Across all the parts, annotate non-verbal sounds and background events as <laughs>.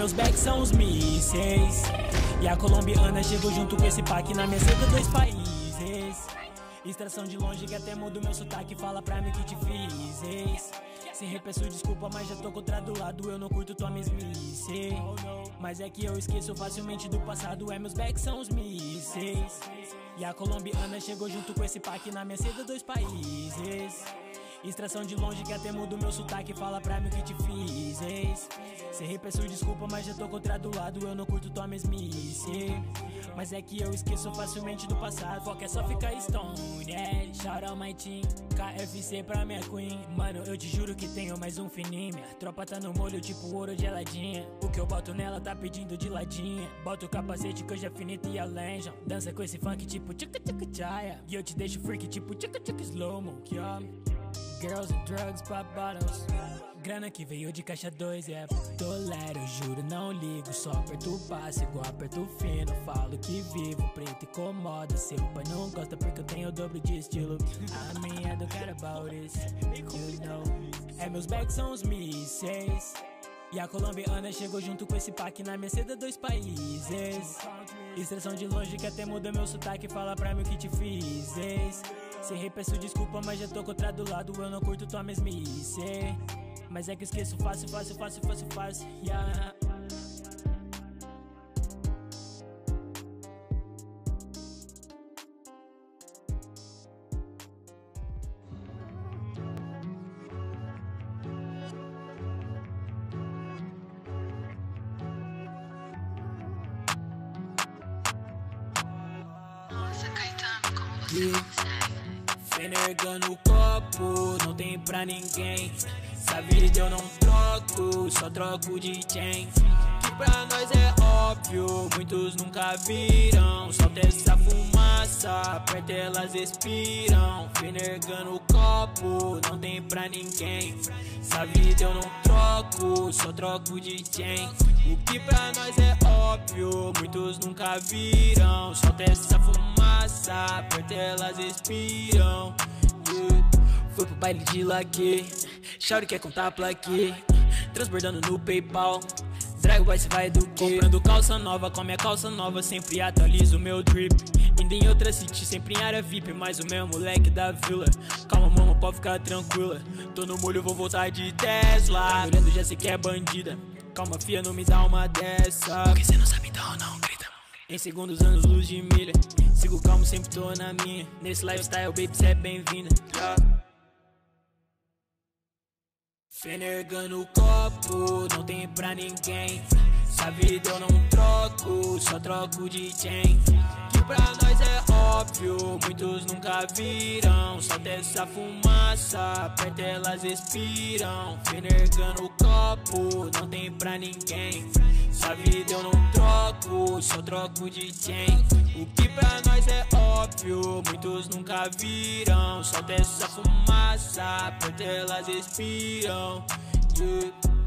Meus backs são os mísseis. E a colombiana chegou junto com esse pack na mesa de dois países. Extração de longe que até muda o meu sotaque. Fala pra mim que te fiz. ex. Sem desculpa, mas já tô contra do lado. Eu não curto tua mesmice. Mas é que eu esqueço facilmente do passado. É meus backs são os mísseis. E a colombiana chegou junto com esse pack na mesa de dois países. Extração de longe que até muda o meu sotaque. Fala pra mim o que te fiz, ex. Sem peço desculpa, mas já tô contra do lado. Eu não curto tua mesmice. Mas é que eu esqueço facilmente do passado. Foca é só ficar stone, é. Shout out my team. KFC pra minha queen. Mano, eu te juro que tenho mais um fininho. Minha tropa tá no molho tipo ouro geladinha. O que eu boto nela tá pedindo de ladinha. Bota o capacete que hoje é finito e além. Dança com esse funk tipo tchica tchica chaya. E eu te deixo freak tipo tchica tchica slow mo. Yeah. Girls and drugs, pop bottles. Grana que veio de caixa 2, é Tolero, juro, não ligo. Só aperto o passe, igual aperto fino. Falo que vivo, preto incomoda. Seu pai não gosta porque eu tenho o dobro de estilo. A minha do cara this, you know. É meus bags são os mísseis. E a colombiana chegou junto com esse pack na Mercedes dois países. Extração de longe que até muda meu sotaque. Fala pra mim o que te fiz, ex. Se rei peço desculpa, mas já tô contra do lado. Eu não curto tua mesmice. Mas é que esqueço fácil, fácil, fácil, fácil, fácil. Yeah. Nossa, Caetano, como você Yeah. Fenegando o copo, não tem pra ninguém. Essa vida eu não troco, só troco de chain. Pra nós é óbvio, muitos nunca viram. Solta essa fumaça, perto elas expiram. Fenegando o copo, não tem pra ninguém. Essa vida eu não troco, só troco de chain. O que pra nós é óbvio, muitos nunca viram. Solta essa fumaça, perto elas expiram. Yeah. Foi pro baile de laque, Shauri quer contar plaque. Transbordando no PayPal. Drag Boy, cê vai do quê? Comprando calça nova, com a minha calça nova, sempre atualizo meu drip. Indo em outra city, sempre em área VIP, mas o meu moleque da vila. Calma, mama, pode ficar tranquila. Tô no molho, vou voltar de Tesla. Tá olhando, já sei que é bandida. Calma, fia, não me dá uma dessa. Porque cê não sabe então, não grita. Em segundos, anos, luz de milha. Sigo calmo, sempre tô na minha. Nesse lifestyle, baby, cê é bem-vinda. Yeah. Fenegando o copo, não tem pra ninguém. Essa vida eu não troco, só troco de chain. Que pra nós é óbvio, muitos nunca viram. Solta essa fumaça, perto elas expiram. Fenegando o copo, não tem pra ninguém. Essa vida eu não troco, só troco de chain. O que pra nós é óbvio, muitos nunca viram. Solta essa fumaça, perto elas expiram. Yeah,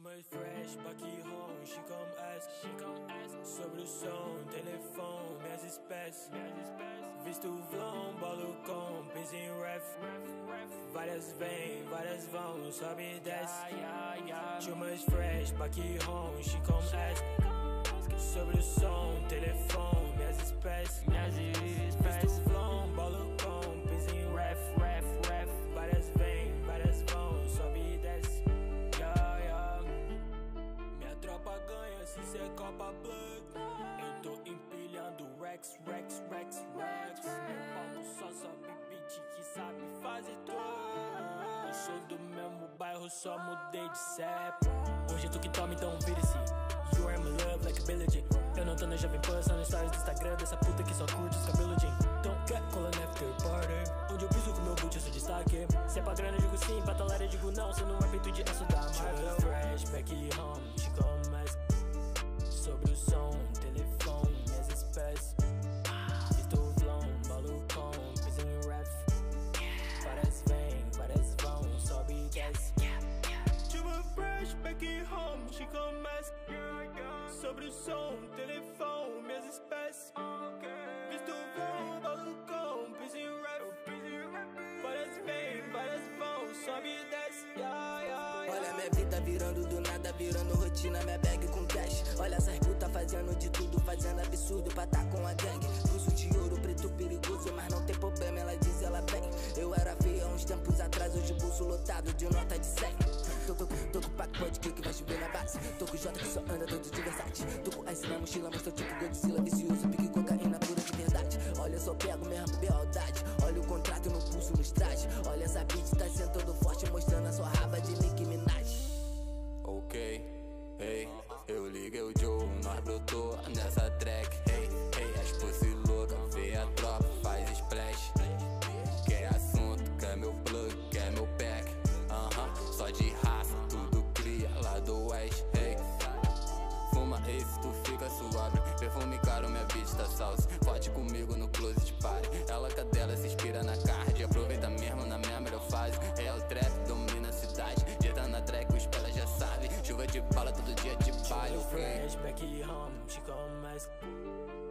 Much fresh, back home, she come ask, she come ask. Sobre o som, telefone, minhas espécies, minhas espécies Visto vlom, bolo com, pins em ref. Várias vêm, várias vão, sobe e desce. Much fresh, back home, she come ask. Sobre o som, telefone, minhas espécies, minhas espécies Visto vlom, bolo blood. Eu tô empilhando Rex, Rex, Rex, Rex. Meu palco só sobe beat que sabe fazer tudo. Eu sou do mesmo bairro, só mudei de CEP. Hoje é tu que toma, então vira-se. You are my love like a Billie Jean. Eu não tô na Jovem Pan, só nos stories do Instagram dessa puta que só curte os cabelos jean. Don't get colando after party. Onde eu piso com meu boot, eu sou destaque. Se é pra grana, eu digo sim, pra talar, eu digo não. Se não é peito de aço da marca. Fresh, back home, she começa. Sobre o som, telefone, minhas espécies. Estou piso em ref. Várias vêm, várias vão, sobe e desce. Fresh, back home, she começa. Sobre o som, telefone, minhas espécies. Visto vlom, malucão, piso em ref. Várias vêm, várias vão, sobe e desce. Vida virando do nada, virando rotina, minha bag com cash. Olha essas putas fazendo de tudo, fazendo absurdo pra tá com a gangue. Pulso de ouro, preto perigoso, mas não tem problema, ela diz ela bem. Eu era feio há uns tempos atrás, hoje bolso lotado de nota de 100. Tô, tô, tô com pack pode que vai chover na base. Tô com Jota que só anda todo de Versace. Tô com ice na mochila, mas tô tipo Godzilla, vicioso, pique cocaína pura de verdade. Olha, só pego mesmo bealdade. Olha o contrato no pulso, nos trajes. Olha essa beat tá sentando forte, mostrando a sua Ok, ei, eu liguei o Joe, nós brotou nessa track, hey, hey, as pussy louca, vê a tropa, faz splash. Quer assunto, quer meu plug, quer meu pack, aham, só de raça, tudo cria lá do West, hey. Fuma esse, tu fica suave, perfume caro, minha bitch tá salsa. Forte comigo no closet party, ela cadela se inspira na card, aproveita mesmo na minha melhor fase. Real trap domina a cidade, dieta na track, os sabe. Chuva de bala todo dia de hey. fresh, back home, she começa.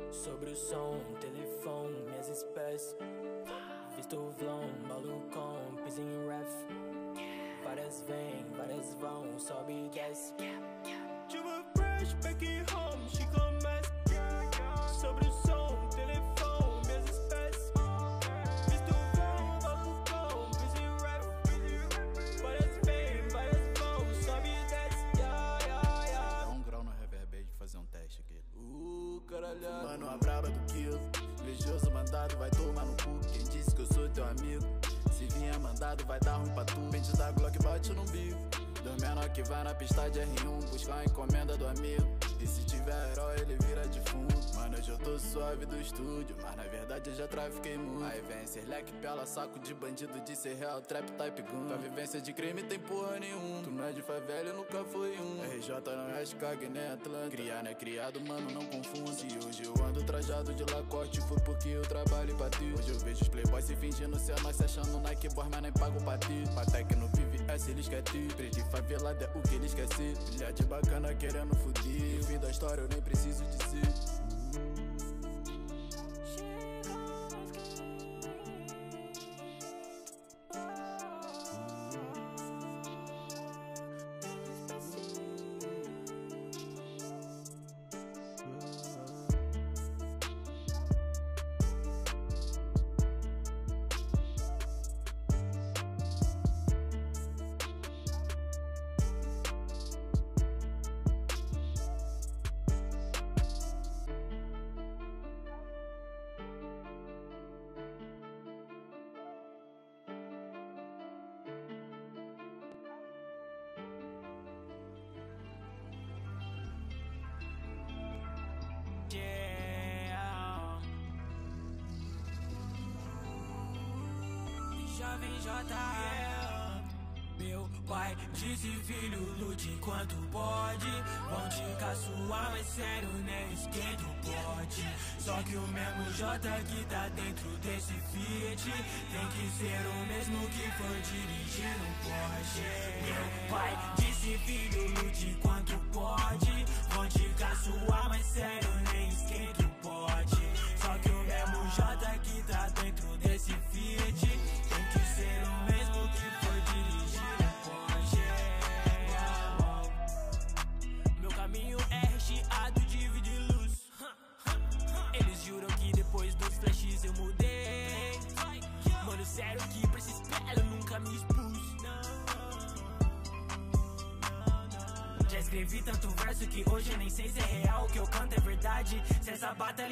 Sobre o som, telefone, minhas espécies. Visto vlom, malucão, piso em ref. Várias vêm, várias vão, sobe e desce. Chuva fresh, back home, olhar. Mano, a braba do kill. Religioso mandado, vai tomar no cu. Quem disse que eu sou teu amigo? Se vinha mandado, vai dar ruim pra tu. Pente da Glock bate no bico. Do menor que vai na pista de R1, buscar a encomenda do amigo. E se tiver herói, ele vira de fundo. Mano, hoje eu tô suave do estúdio, mas na verdade eu já trafiquei muito. Aí vem ser leque, pela saco de bandido de ser real, trap type gun. Tua vivência de crime tem porra nenhum. Tu não é de favela e nunca foi um. RJ não é Chicago nem Atlanta. Criar não é criado, mano, não confunda. Se hoje eu ando trajado de lacote, foi porque eu trabalho pra ti. Hoje eu vejo os playboys se fingindo ser nós se achando Nike Boy, mas nem pago pra ti. Patek no essa eles querem ti. Preto favelada é o que eles querem ser. de bacana querendo fudir fim da história eu nem preciso dizer. Jovem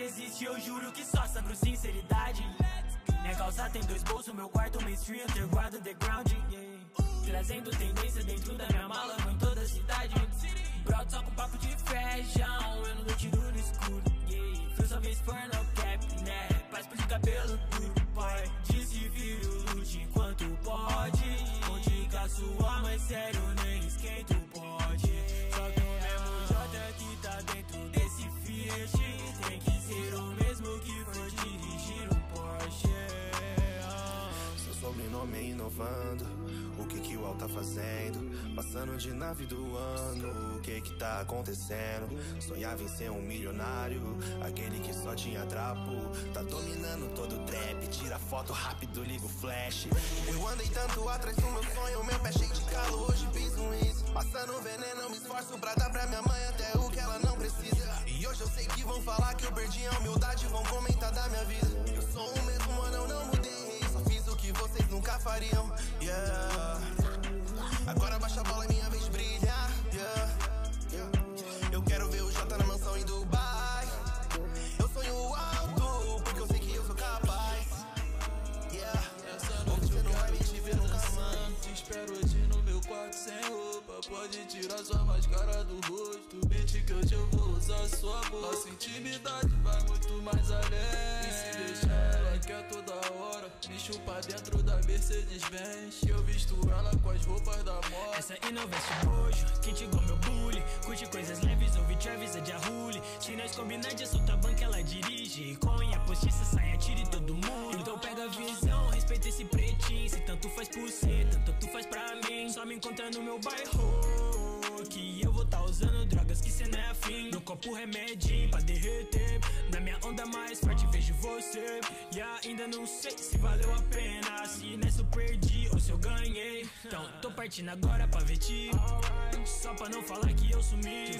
existe, eu juro Tem que ser o mesmo que for dirigir um Porsche sobrenome inovando. O que que o Al tá fazendo? Passando de nave do ano. O que que tá acontecendo? Sonhava em ser um milionário. Aquele que só tinha trapo. Tá dominando todo o trap. Tira foto rápido, liga o flash. Eu andei tanto atrás do meu sonho. Meu pé cheio de calo, hoje piso isso. Passando veneno, me esforço pra dar pra minha mãe até o que ela não precisa. E hoje eu sei que vão falar que eu perdi a humildade. Vão comentar da minha vida. Eu sou o mesmo, mano, eu não mudei que vocês nunca fariam. Yeah. Agora baixa a bola, é minha vez brilha. Pode tirar sua máscara do rosto. Mente que hoje eu vou usar sua boca. Nossa intimidade vai muito mais além. E se deixar quer toda hora. Me chupa dentro da Mercedes-Benz. Eu visto ela com as roupas da moda. Essa aí não veste bojo, quente igual meu bully. Curte coisas leves, ouve Travis, é de arrule. Se nós combinar de soltar banca, ela dirige. Conha, postiça, sai, atire todo mundo. Então pega a visão, respeita esse pretinho. Se tanto faz por ser, tanto tu faz pra mim. Só me encontra no meu bairro. Que eu vou tá usando drogas que cê não é afim. No copo remedinho pra derreter. Na minha onda mais forte vejo você. E ainda não sei se valeu a pena. Se nessa eu perdi ou se eu ganhei. Então tô partindo agora pra ver ti. Só pra não falar que eu sumi.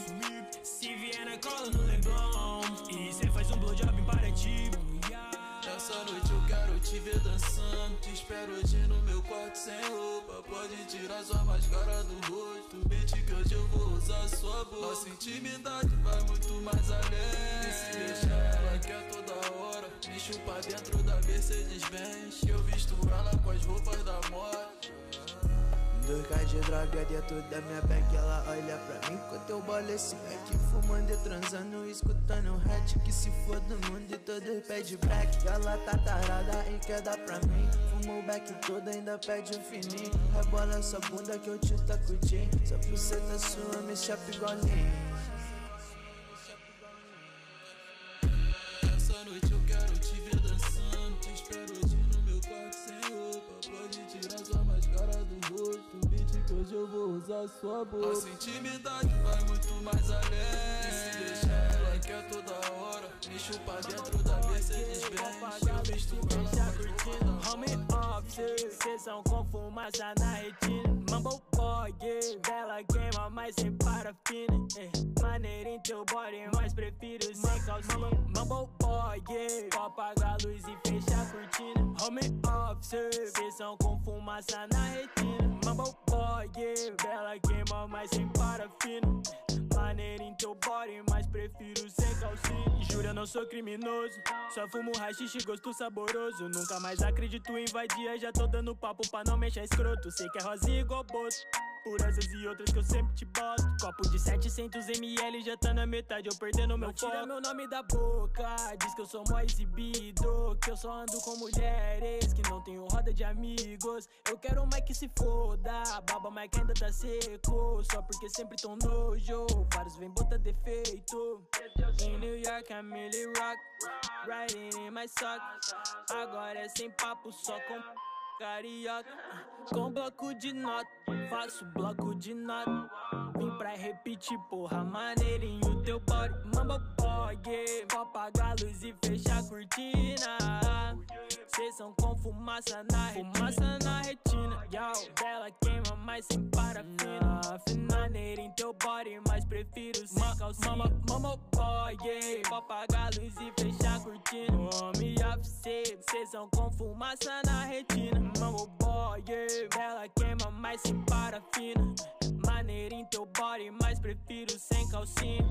Se vier na cola no Leblon. E cê faz um blowjob em Paraty. Essa noite eu quero te ver dançando. Te espero hoje no meu quarto sem roupa. Pode tirar sua máscara do rosto. Beat que hoje eu vou usar sua boca. Nossa intimidade vai muito mais além. E se deixar ela quer toda hora. Me chupa dentro da Mercedes-Benz. Eu visto ela com as roupas da moda. 2K de droga dentro da minha bag Ela olha pra mim enquanto eu bolo esse back Fumando e transando, escutando hat Que se for do mundo e todo pede black Ela tá tarada e quer dar pra mim Fumo o back todo, ainda pede um fininho Rebola essa bunda que eu te tacutinho Essa buceta sua me chapa igualinho hoje eu vou usar sua boca. Nossa intimidade vai muito mais além. E se deixar ela quer toda hora. Me chupa dentro da Mercedes Benz. Eu visto ela curtindo. Home office, sessão com fumaça na retina. Mambo boy, yeah, bela queima, mas sem parafina. Eh. Maneira em teu body, mas prefiro sem calcinha. Mambo boy, yeah, vou apagar a luz e fechar a cortina. Home office, sessão com fumaça na retina. Mambo boy, yeah, bela queima, mas sem parafina. Maneira em teu body, mas prefiro sem calcinha. Juro, eu não sou criminoso. Só fumo rachixe, gosto saboroso. Nunca mais acredito em vadia. Já tô dando papo pra não mexer escroto. Sei que é rosinha igual boto. Por essas e outras que eu sempre te boto. Copo de 700ml já tá na metade, eu perdendo meu foco. Tira meu nome da boca, diz que eu sou mó exibido. Que eu só ando com mulheres, que não tenho roda de amigos. Eu quero mais que se foda, baba, mas ainda tá seco. Só porque sempre tão nojo, vários vem botar defeito. Em New York, I'm really rock, riding in my sock. Agora é sem papo, só com carioca. Com bloco de nota, faço bloco de nota. Pra repetir, porra, maneirinho teu body. Mamba boy, yeah. Vou apagar a luz e fechar a cortina. Sessão com fumaça na fumaça na retina. Yo, dela queima, mas sem parafina. Maneira em teu body, mas prefiro sem calcinha. Mama, mama boy, yeah. Vou apagar a luz e fechar a cortina. Home office, sessão com fumaça na retina. Mama boy, yeah. Dela queima, mas sem parafina. Maneira em teu body, mas prefiro sem calcinha.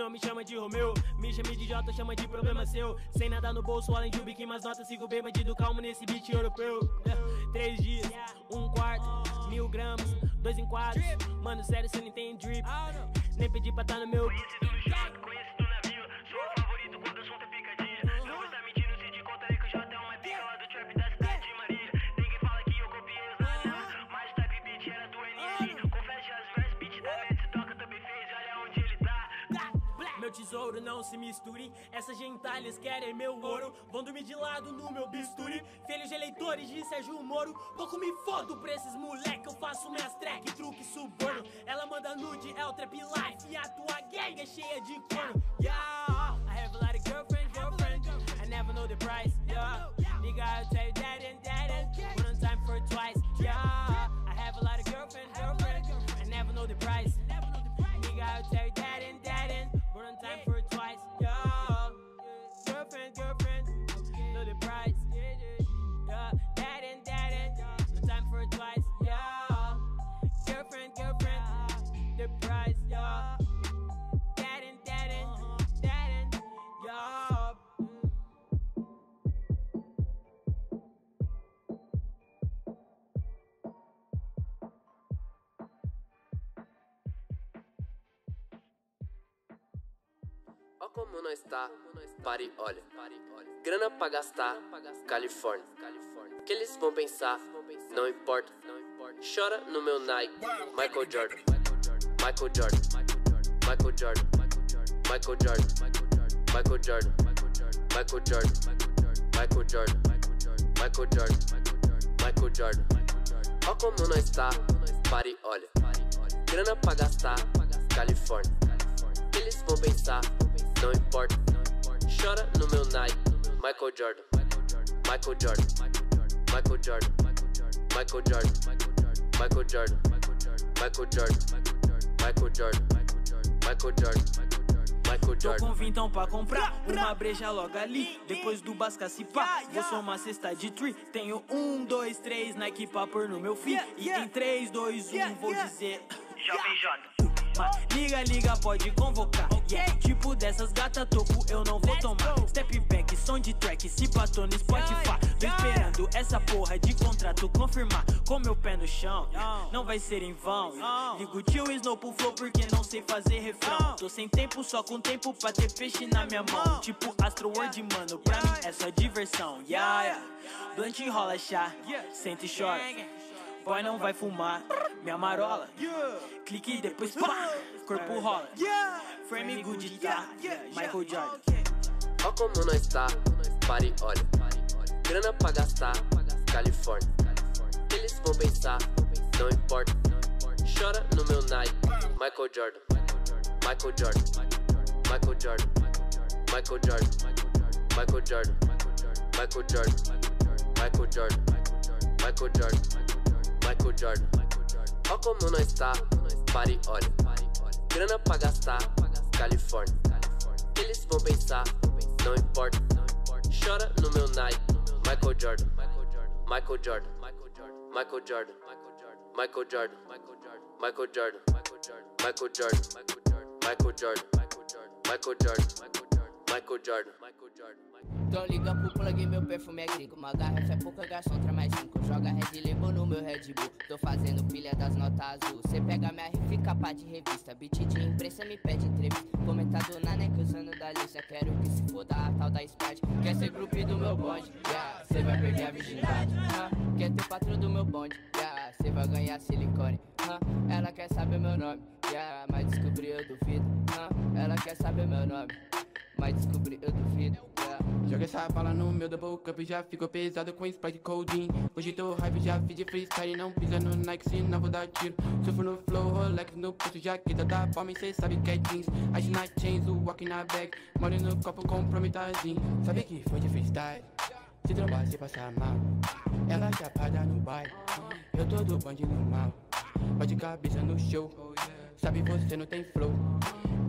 Não me chama de Romeu, me chame de Jota, chama de problema seu. Sem nada no bolso, além de um biquinho, mas notas, sigo bem bandido calmo nesse beat europeu. <laughs> Três dias, um quarto, mil gramas, dois em quadros. Mano, sério, cê não tem drip. Nem pedi pra tá no meu. Tesouro não se misture. Essas gentalhas querem meu ouro. Vão dormir de lado no meu bisturi. Filhos de eleitores de Sérgio Moro. Pouco me fodo pra esses moleque. Eu faço minhas track, truque, suborno. Ela manda nude, é o trap life. E a tua gang é cheia de corno. Yeah, I have a lot of girlfriend, girlfriend. I never know the price. Yeah, nigga, I'll tell you that and that and put on time for twice. Yeah, I have a lot of girlfriend, girlfriend. I never know the price. Ó como nós tá, pare, olha. Grana pra gastar, Califórnia. Que eles vão pensar, não importa. Chora no meu Nike. Michael Jordan. Michael Jordan. Michael Jordan. Michael Jordan. Michael Jordan. Michael Jordan. Michael Jordan. Michael Jordan. Michael Jordan. Ó como nós tá. Pare, olha. Grana pra gastar. Califórnia. Eles vão pensar. Não importa. Chora no meu Nike. Michael Jordan. Michael Jordan. Michael Jordan. Michael Jordan. Michael Jordan. Michael Jordan. Michael Jordan. Michael Jordan. Michael Tô Jordan. com vintão pra comprar uma breja logo ali. Depois do Basca se pá, vou somar cesta de tree. Tenho um, dois, três Nike pra pôr no meu fim. E em três, dois, um, vou dizer. Jovem J. Mas liga, liga, pode convocar. Yeah, tipo dessas gata topo, eu não vou tomar. Step back, som de track, se batou no Spotify. Tô esperando essa porra de contrato confirmar. Com meu pé no chão, não vai ser em vão. Ligo o tio Snow pro flow porque não sei fazer refrão. Tô sem tempo, só com tempo pra ter peixe na minha mão. Tipo Astro World, mano, pra mim é só diversão. Yeah, yeah. Blunt enrola chá, sente e chora. Boy não vai fumar, minha marola. Clique e depois pá, corpo rola. Frame good tá, Michael Jordan. Ó como nós tá. Pare, olha. Grana pra gastar. Califórnia. Eles vão pensar. Não importa. Chora no meu Nike. Michael Jordan. Michael Jordan. Michael Jordan. Michael Jordan. Michael Jordan. Michael Jordan. Michael Jordan. Michael Jordan. Michael Jordan. Ó como nós tá. Pare, olha. Grana pra gastar. Califórnia. Eles vão pensar. Não importa. Chora no meu Nike. Michael Jordan. Michael Jordan. Michael Jordan. Michael Jordan. Michael Jordan. Michael Jordan. Michael Jordan. Michael Jordan. Michael Jordan. Michael Jordan. Então liga pro plug, meu perfume é gringo. Uma garrafa é pouca, garçom traz mais cinco Joga Red Label no meu Red Bull. Tô fazendo pilha das notas azul. Cê pega minha rifa e capa de revista. Beat de imprensa me pede entrevista. Comentado na neck usando da lista. Quero que se foda a tal da Sprite. Quer ser grupo do meu bonde, yeah. Cê vai perder a virgindade, ah. Quer ter patrão do meu bonde, yeah. Cê vai ganhar silicone, ah. Ela quer saber meu nome, yeah. Mas descobri eu duvido, ah. Ela quer saber meu nome. Mas descobri eu duvido, Joga essa bala no meu double cup já ficou pesado com Sprite codeine Hoje tô hype, já fiz de freestyle, não pisa no Nike, senão vou dar tiro. Surfo no flow, Rolex no pulso, jaqueta da palma e cê sabe que é jeans. Ice na chains, o walk na bag, mole no copo comprometazinho Sabe que foi de freestyle, se trombar se passar mal. Ela chapada no baile, eu tô do bonde normal Vai de cabeça no show, sabe você não tem flow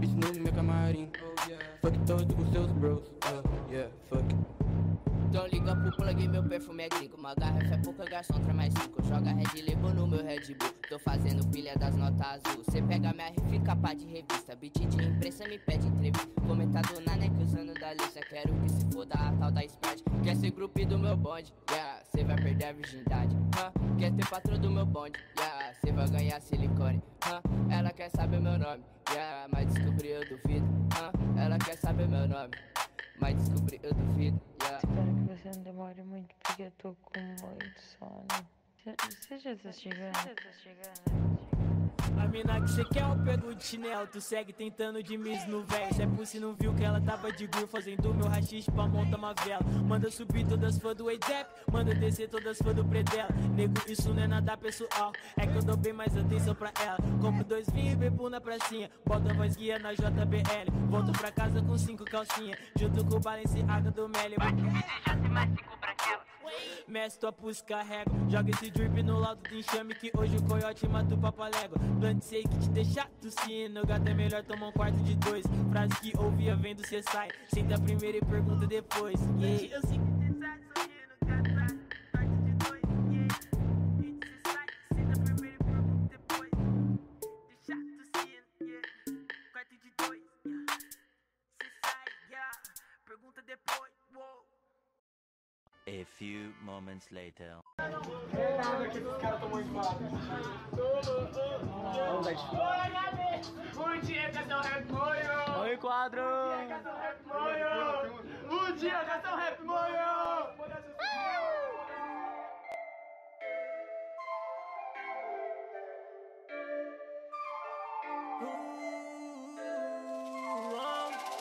Bitch no meu camarim, fuck todos os seus bros, uh, yeah, fuck Então liga pro plug, meu perfume é gringo Uma garrafa é pouca, garçom traz mais cinco Joga Red Label no meu Red Bull Tô fazendo pilha das notas azul Cê pega minha rifa e capa de revista Beat de imprensa me pede entrevista Comentado na neck usando da lista Quero que se foda a tal da Sprite Quer ser grupo do meu bonde, yeah Cê vai perder a virgindade. Quer ter patrão do meu bonde, yeah Cê vai ganhar silicone. Ela quer saber meu nome, yeah Mas descobri eu duvido. Ela quer saber meu nome Mas descobri eu duvido, yeah Espero que você não demore muito, porque eu tô com muito sono. Você- Você já tá chegando? A mina que cê quer, eu pego de chinelo. Tu segue tentando de miss no véio. Se é pussy, não viu que ela tava de grill fazendo meu rachixe pra montar uma vela. Manda subir todas fãs do ADEP, manda descer todas fãs do predela. Nego, isso não é nada pessoal. É que eu dou bem mais atenção pra ela. Compro dois vinhos e bebo na pracinha. Bota voz guia na JBL. Volto pra casa com cinco calcinhas. Junto com o Balenciaga do Melly. Mestre, tua pus carrega. Joga esse drip no lado do enxame que hoje o coiote mata o papalégua. Blunt sei que te deixa tossindo. Gato é melhor tomar um quarto de dois. Frase que ouvia vendo cê sai. Senta primeiro e pergunta depois. Yeah. Eu sei que cê sai sorrindo, gata. Quarto de dois. Yeah. E cê sai. Senta primeiro e pergunta depois. Deixa tossindo. Yeah. Quarto de dois. Yeah. Cê sai. Yeah. Pergunta depois. A few moments later. Oi, quadro! Um dia que rap dia rap!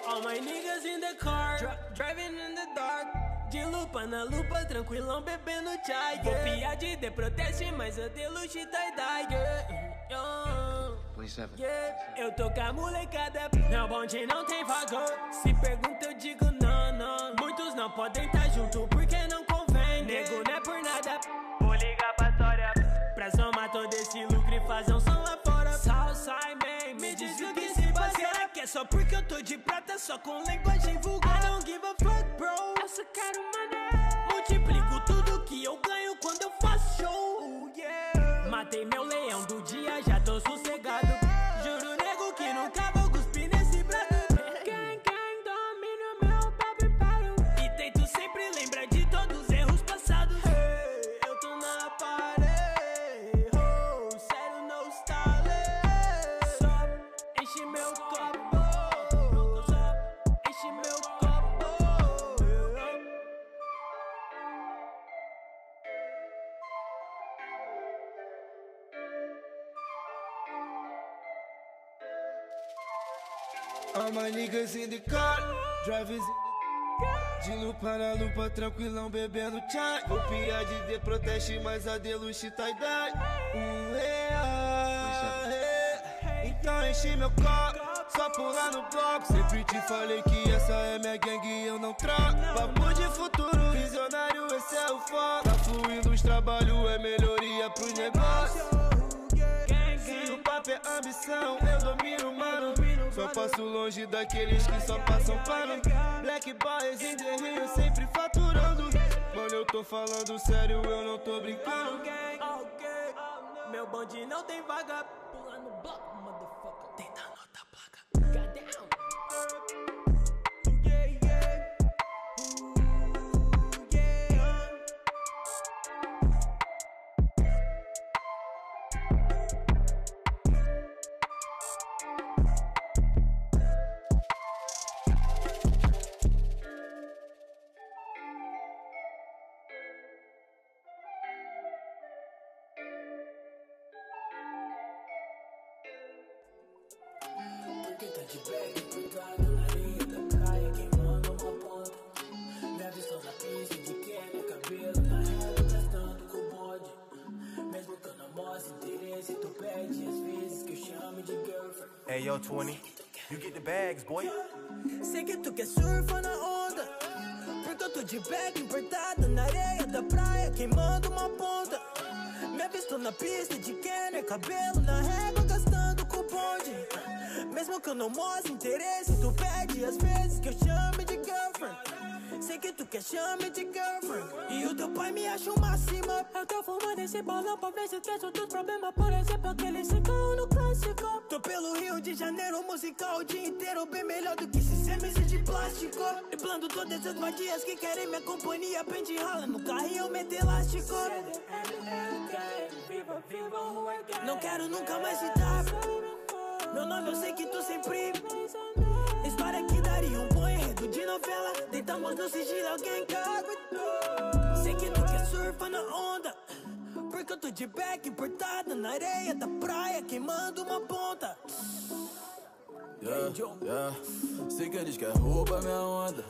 All my niggas in the car. Na lupa, tranquilão, bebendo chai. Yeah. Copia de de proteste, mas eu de luxo e tie-dye. Yeah. Yeah. 27. Yeah, eu tô com a molecada, meu bonde não tem vaga. Se pergunta, eu digo não, não. Muitos não podem tá junto porque só porque eu tô de prata, só com linguagem vulgar. I don't give a fuck, bro. Eu só quero mané. Multiplico tudo que eu ganho quando eu faço show. Yeah. Matei meu leão do dia, já All my niggas in the car, drivers in the de lupa na lupa, tranquilão, bebendo chai. Roupinha de de proteste, mas a de luxo tie-dye Um real, é. Então enche meu copo, só pular no bloco. Sempre te falei que essa é minha gangue e eu não troco. Papo de futuro, visionário, esse é o foco. Tá fluindo os trabalhos, é melhoria pro negócio Se o papo é ambição, eu domino, mano Só passo longe daqueles que só passam pano. Black boys the Rio, sempre faturando. Mano, eu tô falando sério, eu não tô brincando. Meu bonde não tem vaga. Pula no bloco, 20. You get the bags, boy. Sei que tu quer surfa na onda. Porque eu tô de bag apertada na areia da praia, queimando uma ponta. Me avisto na pista de Kenner, cabelo na régua, gastando com bonde. Mesmo que eu não mostre interesse, tu pede às vezes que eu chame de girlfriend. Sei que tu quer chame de girlfriend. E o teu pai me acha o máximo. Eu tô fumando esse balão pra ver se esqueço dos problemas. Por exemplo, aquele secão no. Tô pelo Rio de Janeiro, musical o dia inteiro. Bem melhor do que esses MCs de plástico. Driblando todas as vadias que querem minha companhia. Pente rala no carrinho, mete elástico. Não quero nunca mais citar. Meu nome eu sei que tu sempre. História que daria um bom enredo de novela. Deitamos no sigilo, alguém caga. Sei que tu quer surfa na onda. Porque eu tô de back importada na areia da praia, queimando uma ponta. Yeah, yeah. Sei que eles querem roubar minha onda.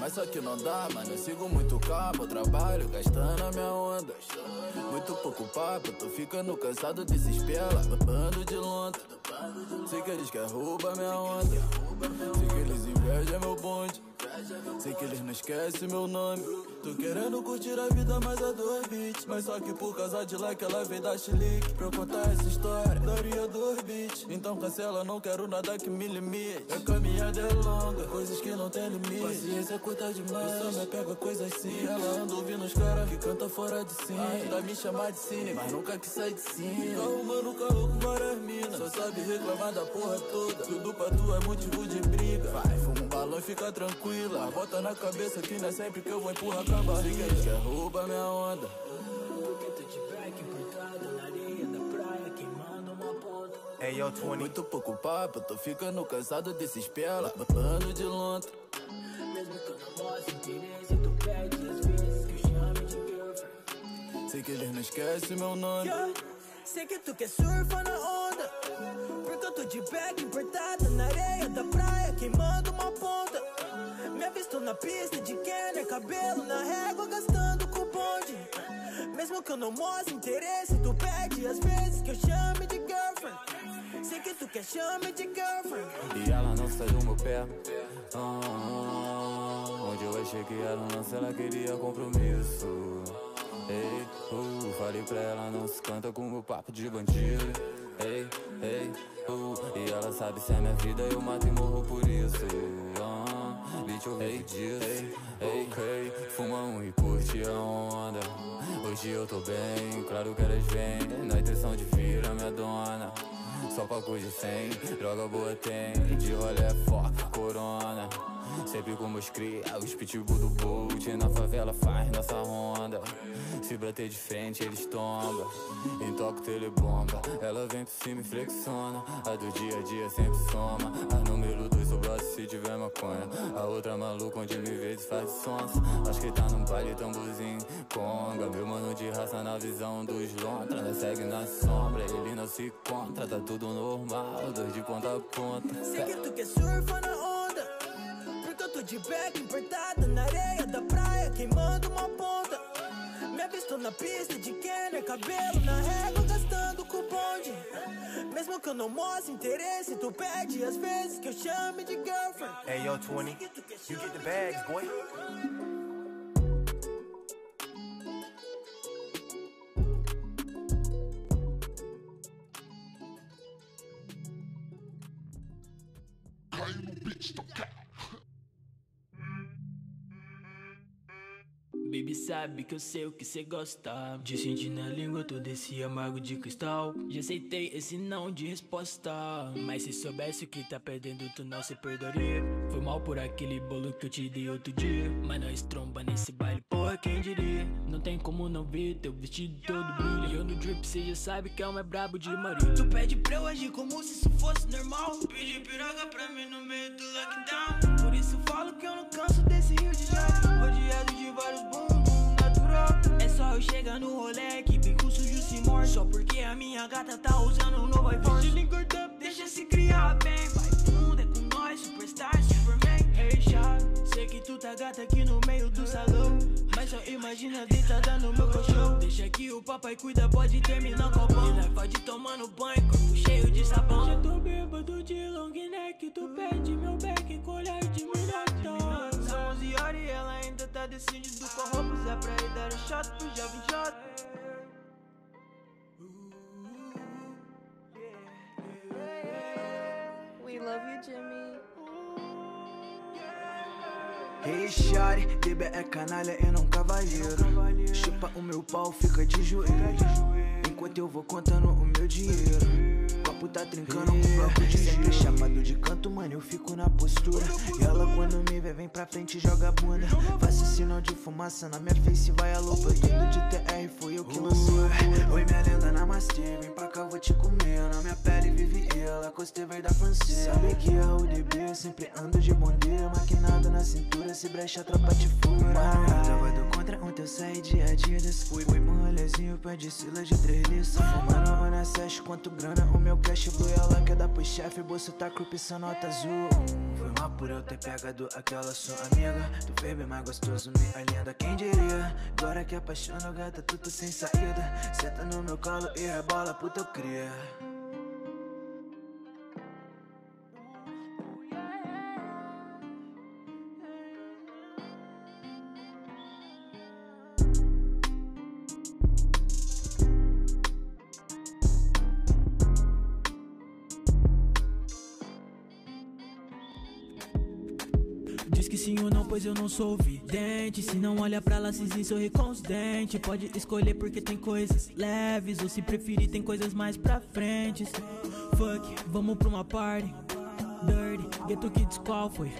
Mas só que não dá, mano. Eu sigo muito eu trabalho, gastando a minha onda. Muito pouco papo, tô ficando cansado desses pela, bando de lonta. Sei que eles querem roubar minha onda. Sei que eles invejam meu bonde. Sei que eles não esquecem meu nome. Tô querendo curtir a vida, mas a dois beats. Mas só que por causa de like ela veio da chilique. Pra eu contar essa história, daria dois beats. Então cancela, não quero nada que me limite. A caminhada é longa, coisas que não tem limite. Paciência curta demais, eu só me pego a coisa assim. Ela anda ouvindo os caras que canta fora de si. Ainda me chamar de cine, mas nunca que sai de cima. Tá arrumando carro com várias minas. Só sabe reclamar da porra toda. Tudo pra tu é motivo de briga. Vai, fica tranquila. Bota na cabeça que não é sempre que eu vou empurrar com a barriga. Eles querem roubar minha onda. Porque tô de back importada na areia da praia, queimando uma ponta. Hey, yo, 20. Muito pouco papo, tô ficando cansado desses pela. Bando de lonta. Mesmo que eu não mostre interesse, tu pede às vezes que eu chame de girlfriend. Sei que eles não esquecem meu nome. Yeah. Sei que tu quer surfa na onda. Porque eu tô de bag importada na areia da praia, queimando. Avisto na pista de Kenner, cabelo na régua, gastando o bonde. Mesmo que eu não mostre interesse, tu pede às vezes que eu chame de girlfriend. Sei que tu quer chame de girlfriend. E ela não sai do meu pé. Ah, onde eu achei que ela não se ela queria compromisso. Ei, uh, falei pra ela não se canta com meu papo de bandido. Ei, ei, uh, e ela sabe se é minha vida, eu mato e morro por isso. Bitch, eu vivo disso. Ok, fuma um e curte a onda. Hoje eu tô bem, claro que elas vêm. Na intenção de vir a minha dona. Só paco de 100, droga boa tem. De rolé foca, corona. Sempre com meus cria, os pitbull do Bolt. Na favela faz nossa ronda. Se bater de frente eles tombam Intoca o telebomba. Ela vem por cima e flexiona. A do dia a dia sempre soma. A número 2 se tiver maconha. A outra maluca onde me vê faz sonsa. Acho que tá num baile tamborzinho. Conga, meu mano de raça na visão dos lontra. Nós segue na sombra, ele não se contra. Tá tudo normal, dois de ponta a ponta Sei que tu quer surfa na onda. Porque eu tô de bag importada na areia da praia, queimando uma ponta. Me avisto na pista de Kenner, cabelo na régua, Mesmo que eu não mostre interesse, tu pede às vezes que eu chame de girlfriend. Hey yo, 20, you get the bags, boy. Baby sabe que eu sei o que cê gosta. De sentir na língua todo esse amargo de cristal. Já aceitei esse não de resposta. Mas se soubesse o que tá perdendo tu não se perdoaria Foi mal por aquele bolo que eu te dei outro dia. Mas nós tromba nesse baile, porra quem diria? Não tem como não ver teu vestido todo brilha eu no drip cê já sabe que é o mais brabo de marido. Tu pede pra eu agir como se isso fosse normal. Pedir piroga pra mim no meio do lockdown. Por isso falo que eu não canso desse rio de jato Rodeado de vários bumbum natural. É só eu chegar no rolê que bico sujo se morde. Só porque a minha gata tá usando um novo iPhone. Deixa se criar bem. Vai fundo, é com nós, superstar, superman Sei que tu tá gata aqui no meio do salão Mas só imagina deitada no meu colchão. Deixa que o papai cuida, pode terminar com a pão. E nós pode tomando banho, corpo cheio de sabão. Já tô bêbado de long neck Tu pede meu back, colher de minotão São 11 horas e ela ainda tá decidindo com a roupa Se é pra ir dar um shot pro jovem shot Hey shawty, baby é canalha e não cavalheiro Chupa o meu pau, fica de joelho. Enquanto eu vou contando o meu dinheiro. Copo tá trincando com bloco de sempre chamado de canto, mano, eu fico na postura. E ela quando me vê, vem pra frente e joga a bunda. Faço sinal de fumaça na minha face, vai a loupa. Tudo de TR, foi eu que lancei Oi minha linda, namastê, vem pra cá, vou te comer. Na minha pele vive ela, costei vai da francesa. Sabe que é o DB, sempre ando de bondeira Maquinado na cintura, se brecha a tropa te fura. Tava do contra ontem eu saí de Adidas. Fui, fui pra rolezinho, pé de sila de três liços Fumando Ana Sesh, quanto grana, o meu cash blue Ela quer dar pro chefe, bolso tá crupição nota azul mal por eu ter pegado aquela sua amiga. Tu fez bem mais gostoso, minha linda, quem diria? Agora que apaixono, gata, tudo sem saída. Senta no meu colo e rebola, puta eu cria pois eu não sou vidente. Se não olha pra lá, se sorri com os dentes. Pode escolher porque tem coisas leves Ou se preferir, tem coisas mais pra frente. Fuck, vamos pra uma party. Dirty, Ghetto Kids, qual foi?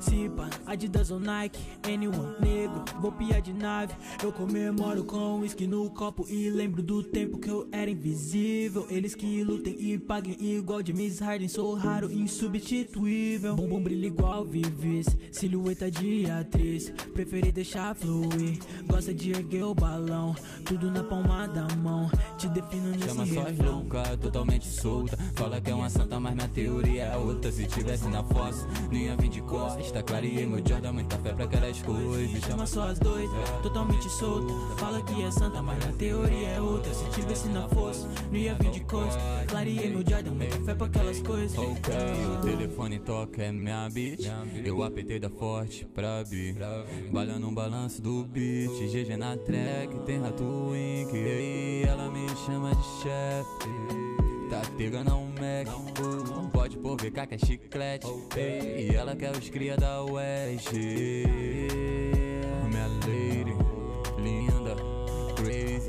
Cipa, Adidas ou Nike, anyone, nego, vou piar de nave. Eu comemoro com whisky no copo e lembro do tempo que eu era invisível. Eles que lutem e paguem igual de Miss Harden, sou raro, insubstituível. Bumbum brilha igual Vivis, silhueta de atriz. Preferi deixar fluir, gosta de erguer o balão, tudo na palma da mão. Te defino nesse Chama só louca, totalmente solta. Fala que é uma santa, mas minha teoria é outra. Se tivesse na fossa, não ia vir de costa. Clareei meu Jordan, muita fé pra aquelas coisas. Chama só as doidas, totalmente solta. Fala que é santa, mas na teoria é outra. Se tivesse na força, não ia vir de costa. Clareei meu Jordan, muita fé pra aquelas coisas. Ok, o telefone toca, é minha bitch. Eu apetei da forte pra bi. Balha no balanço do beat. GG na track, tem rato Wink. E ela me chama de chefe. Tá pegando um Mac, pode pôr VK que é chiclete. E ela quer os cria da West. Linda,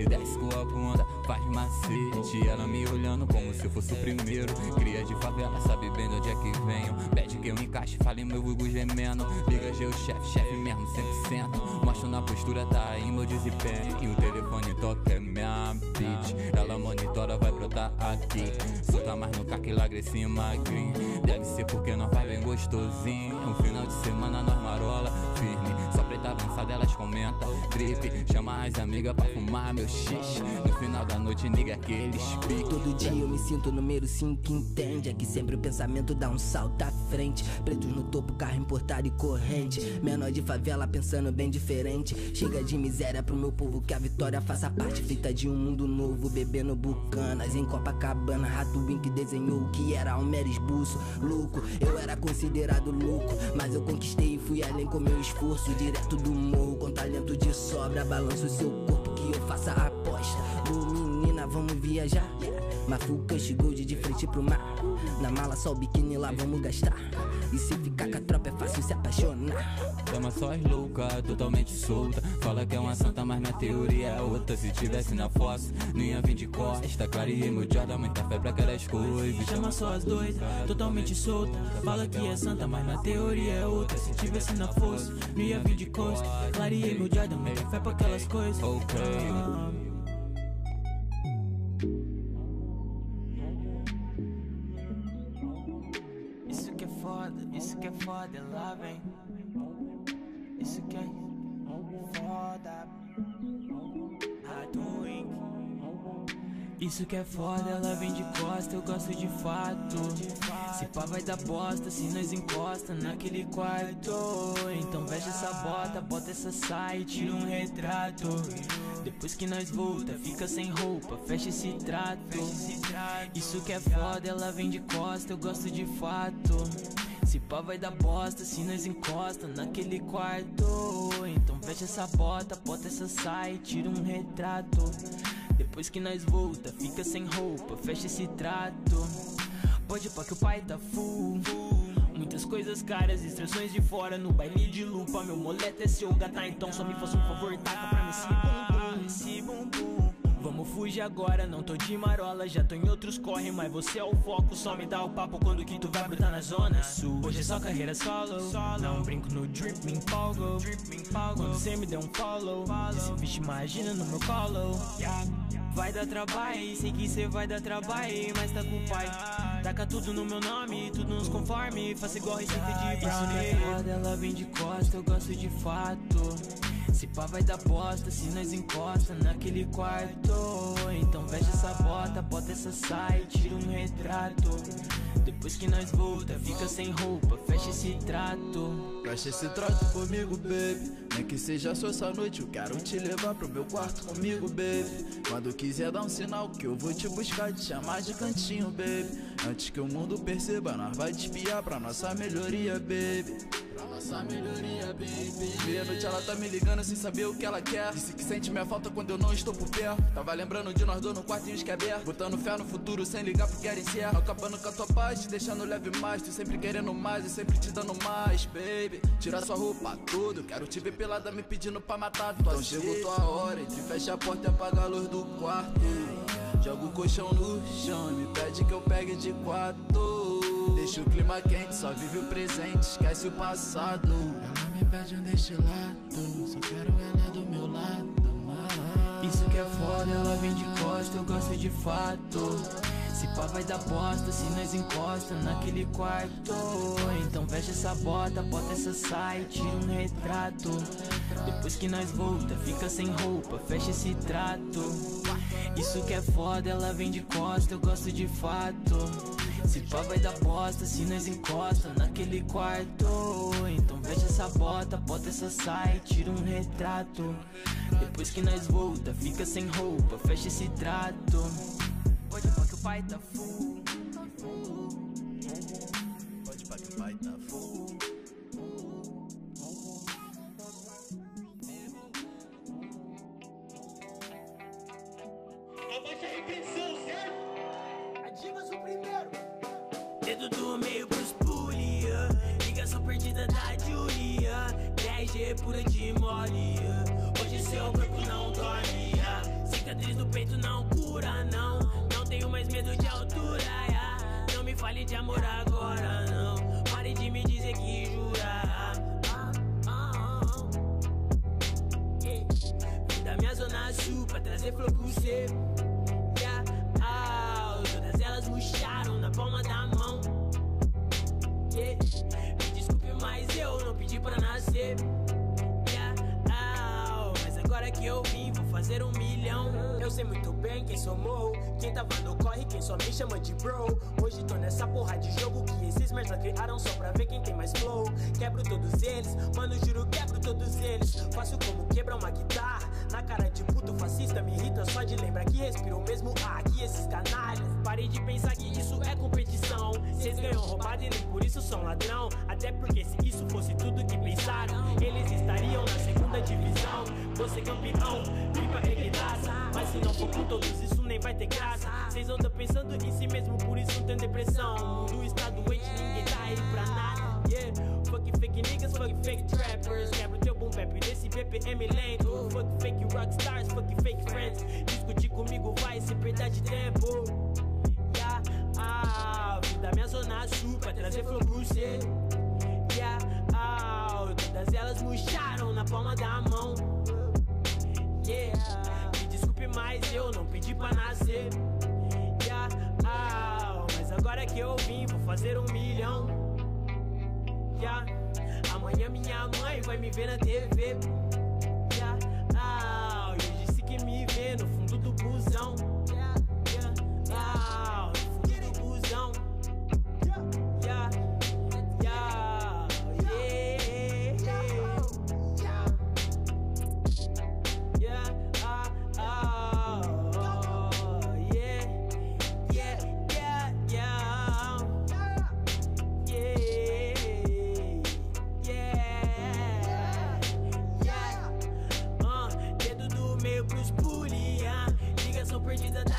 crazy, desce com a bunda, faz macete. Ela me olhando como se eu fosse o primeiro. Cria de favela, sabe bem de onde é que venho. Pede que eu encaixe, fale meu vulgo gemendo. Liga o chefe, chefe mesmo, 100%. Mostro na postura, tá aí meu desempenho. E o telefone toca, é minha bitch. Ela monitora, vai brotar aqui. Solta mais no caque, lagrece magrinho. Deve ser porque nós vai bem gostosinho. Um final de semana nós marola preta avançada, elas comentam. Drip, chama as amigas pra fumar meu xixi. No final da noite, niga aqueles piques. Todo dia eu me sinto número 5, entende? É que sempre o pensamento dá um salto à frente. Pretos no topo, carro importado e corrente. Menor de favela pensando bem diferente. Chega de miséria pro meu povo que a vitória faça parte. Feita de um mundo novo, bebendo bucanas. Em Copacabana, Rato Wink desenhou o que era Almer esbuço. Louco, eu era considerado louco. Mas eu conquistei e fui além com meu esforço. Direto do morro, com talento de sobra. Balanço seu corpo que eu faça aposta. Ô menina, vamos viajar. Mafuca chegou de frente pro mar. Na mala só o biquíni lá vamos gastar. E se ficar com a tropa é fácil se apaixonar. Chama só as louca, totalmente solta. Fala que é uma santa, mas minha teoria é outra. Se tivesse na fossa, não ia vir de costa. Clareei meu Jordan, muita fé pra aquelas coisas. Chama só as doidas, totalmente solta. Fala que é santa, mas na teoria é outra. Se tivesse na força, não ia vir de costa. Clareei meu Jordan, muita fé pra aquelas coisas. Ok. Isso que é foda, isso que é foda, lá vem. Isso que é foda, ela vem de costa, eu gosto de fato. Se pá vai dar bosta, se nós encosta naquele quarto. Então veste essa bota, bota essa saia e tira um retrato. Depois que nós volta, fica sem roupa, fecha esse trato. Isso que é foda, ela vem de costa, eu gosto de fato. Se pá vai dar bosta, se nós encosta naquele quarto. Então veste essa bota, bota essa saia e tira um retrato. Depois que nós volta, fica sem roupa, fecha esse trato. Pode pá que o pai tá full. Muitas coisas caras, distrações de fora no baile de lupa. Meu moleque é seu gata, então só me faça um favor, taca pra mim esse bumbum, esse bumbum. Vamos fugir agora, não tô de marola, já tô em outros corre, mas você é o foco, só me dá o papo quando que tu vai brotar na zona sul. Hoje é só carreira solo, não brinco no drip, me empolgo. Quando cê me der um follow, esse bicho imagina no meu colo. Vai dar trabalho, sei que cê vai dar trabalho, mas tá com o pai. Taca tudo no meu nome, tudo nos conforme, faça igual receita de brownie. Ela vem de costa, eu gosto de fato. Se pá vai dar bosta, se nós encosta naquele quarto. Então veste essa bota, bota essa saia, e tira um retrato. Depois que nós volta, fica sem roupa, fecha esse trato. Fecha esse trato comigo, baby. Nem que seja só essa noite, eu quero te levar pro meu quarto comigo, baby. Quando quiser dar um sinal que eu vou te buscar, te chamar de cantinho, baby. Antes que o mundo perceba, nós vai te espiar pra nossa melhoria, baby. Nossa melhoria, baby. Meia-noite ela tá me ligando sem saber o que ela quer. Disse que sente minha falta quando eu não estou por perto. Tava lembrando de nós dois no quartinho que é aberto. Botando fé no futuro sem ligar pro que era encerro. Acabando com a tua paz, te deixando leve mais. Tu sempre querendo mais e sempre te dando mais, baby. Tira sua roupa tudo. Quero te ver pelada me pedindo pra matar tua Então chegou tua hora, entre fecha a porta e apaga a luz do quarto. Joga o colchão no chão e me pede que eu pegue de quatro. Deixa o clima quente, só vive o presente, esquece o passado. Ela me pede um destilado, só quero ela do meu lado. Isso que é foda, ela vem de costa, eu gosto de fato. Se pá vai dar bosta, se nós encosta naquele quarto. Então fecha essa bota, bota essa tira um retrato. Depois que nós volta, fica sem roupa, fecha esse trato. Isso que é foda, ela vem de costa, eu gosto de fato. Se pá vai dar bosta, se nós encosta naquele quarto. Então fecha essa bota, bota essa saia, tira um retrato. Depois que nós volta, fica sem roupa, fecha esse trato. Pode pá que o pai tá full.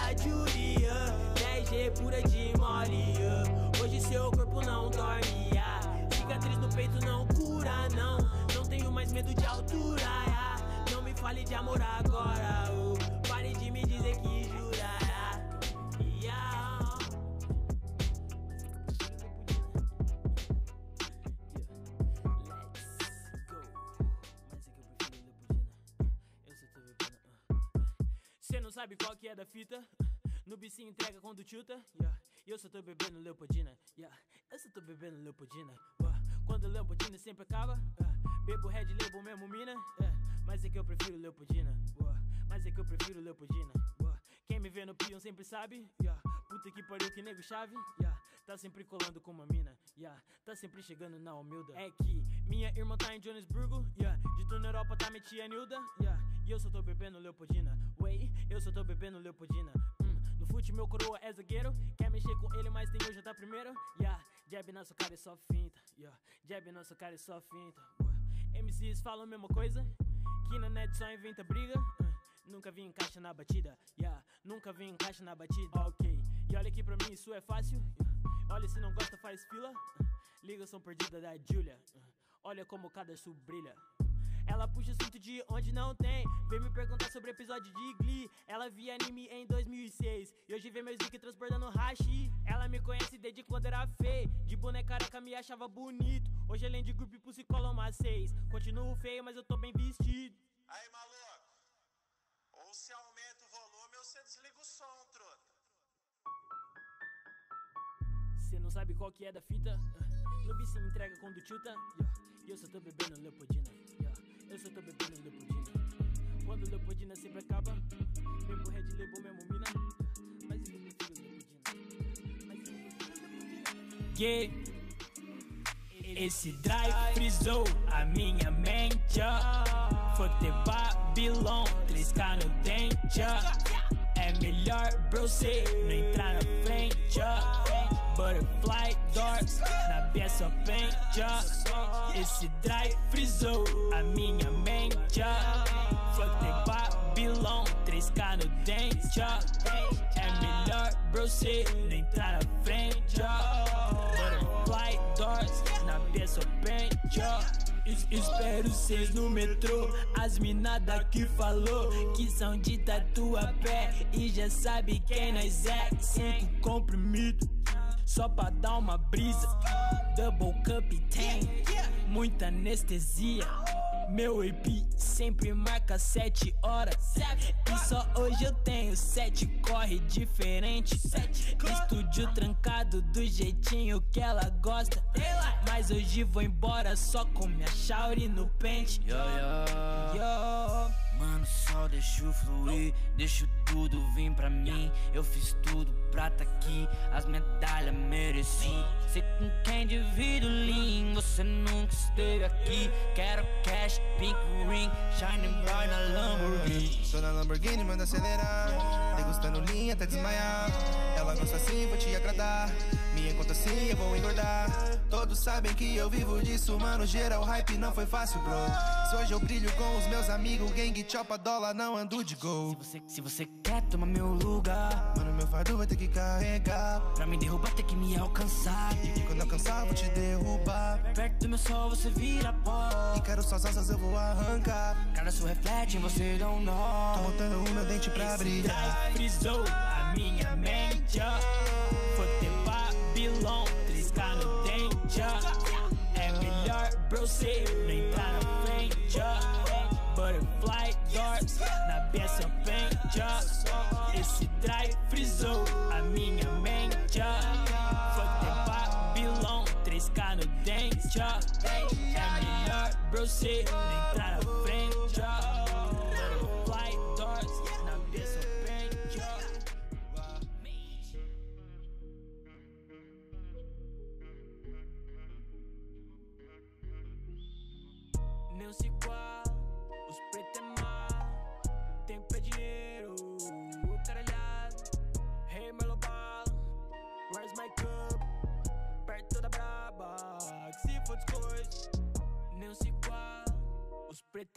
Da Julia. 10G pura de mole. Hoje seu corpo não dorme. Cicatriz no peito não cura, não. Não tenho mais medo de altura. Não me fale de amor agora. oh. Que é da fita? No bici entrega quando chuta, yeah. Eu só tô bebendo Leopoldina, yeah. Eu só tô bebendo Leopoldina, uh. Quando Leopoldina sempre acaba, uh. Bebo Red Label mesmo mina, yeah. Mas é que eu prefiro Leopoldina, uh. Mas é que eu prefiro Leopoldina, uh. Quem me vê no peão sempre sabe, yeah. Puta que pariu que nego chave, yeah. Tá sempre colando com uma mina, yeah. Tá sempre chegando na humilda É que minha irmã tá em Johannesburgo, yeah. De tu na Europa tá minha tia Nilda, yeah. E eu só tô bebendo Leopoldina, way Eu só tô bebendo Leopoldina, hum. No fute meu coroa é zagueiro Quer mexer com ele, mas tem hoje tá primeiro, yeah. Jab na sua cara é só finta, yeah. Jab na sua cara é só finta, uh. MCs falam a mesma coisa Que na net só inventa briga, uh. Nunca vi encaixa na batida, yeah. Nunca vi encaixa na batida, ok. E olha que pra mim isso é fácil. yeah. Olha se não gosta faz fila. uh. Ligação perdida da Julia. uh. Olha como cada sul brilha. Ela puxa assunto de onde não tem. Vem me perguntar sobre episódio de Glee. Ela via anime em 2006. E hoje vê meus link transportando hashi. Ela me conhece desde quando era feio. De boneca careca me achava bonito. Hoje além de grupo psicólogo uma seis. Continuo feio, mas eu tô bem vestido. Aí, maluco. Ou se aumenta o volume ou você desliga o som, trota. Cê não sabe qual que é da fita? Uh, Noob se entrega quando tilta. E eu só tô bebendo Leopoldina. Yeah. Eu só tô bebendo Leopoldina. Quando Leopoldina sempre acaba, bebo Red Label mesmo mina. Mas eu prefiro Leopoldina. Mas eu prefiro Leopoldina. Yeah. Esse drive frisou a minha mente. ó. Fuck the Babylon, 3K no dente. ó. É melhor bro cê não entrar na frente. ó. Butterfly doors na pente. ó. Esse drive frisou a minha mente. Fuck the Babylon, 3K no dente. É melhor bro cê não entrar na frente. Butterfly doors na pente. ó. Es- Espero cês no metrô, as minada que falou que são de tatuapé e já sabe quem nós é. Cinco comprimido, só pra dar uma brisa. Double cup tem muita anestesia. Meu EP sempre marca sete horas. E só hoje eu tenho sete corre diferente. Estúdio trancado do jeitinho que ela gosta. Mas hoje vou embora só com minha shauri no pente. Yo, yo. Yo. Mano, só deixo fluir, deixo tudo vir pra mim. Eu fiz tudo pra tá aqui, as medalhas mereci. Sei com quem divido você nunca esteve aqui. Quero cash, pink ring, shining bright na Lamborghini. Tô na Lamborghini, manda acelerar. Degustando linha até desmaiar. Ela gosta assim, vou te agradar. Me encontra assim, eu vou engordar. Todos sabem que eu vivo disso, mano. Geral hype não foi fácil, bro. Se hoje eu brilho com os meus amigos, gang chopa dólar, não ando de gol. Se você quer tomar meu lugar, mano, meu fardo vai ter que carregar. Pra me derrubar, tem que me alcançar. E quando alcançar, vou te derrubar. Perto do meu sol, você vira pó. E quero suas asas, eu vou arrancar. Cada sua reflete em você dá um nó. Tô botando o meu dente pra brilhar. Drive frisou a minha mente. ó. Cê não entrar na frente. ó. Butterfly doors na só pente. ó. Esse drive frisou a minha mente. ó. Fuck the Babylon, 3K no dente. ó. É melhor cê não entrar na frente. ó.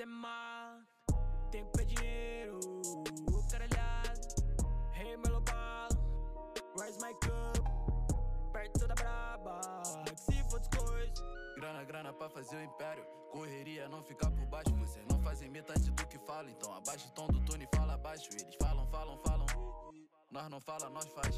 É mal, tempo é dinheiro, o caralhado. Hey, Melo Balo, where's my cup? Perto da braba, que se for coisas. Grana, grana pra fazer o império. Correria, não ficar por baixo. Vocês não fazem metade do que falam. Então abaixa o tom do e fala baixo. Eles falam, falam, falam. Nós não fala, nós faz.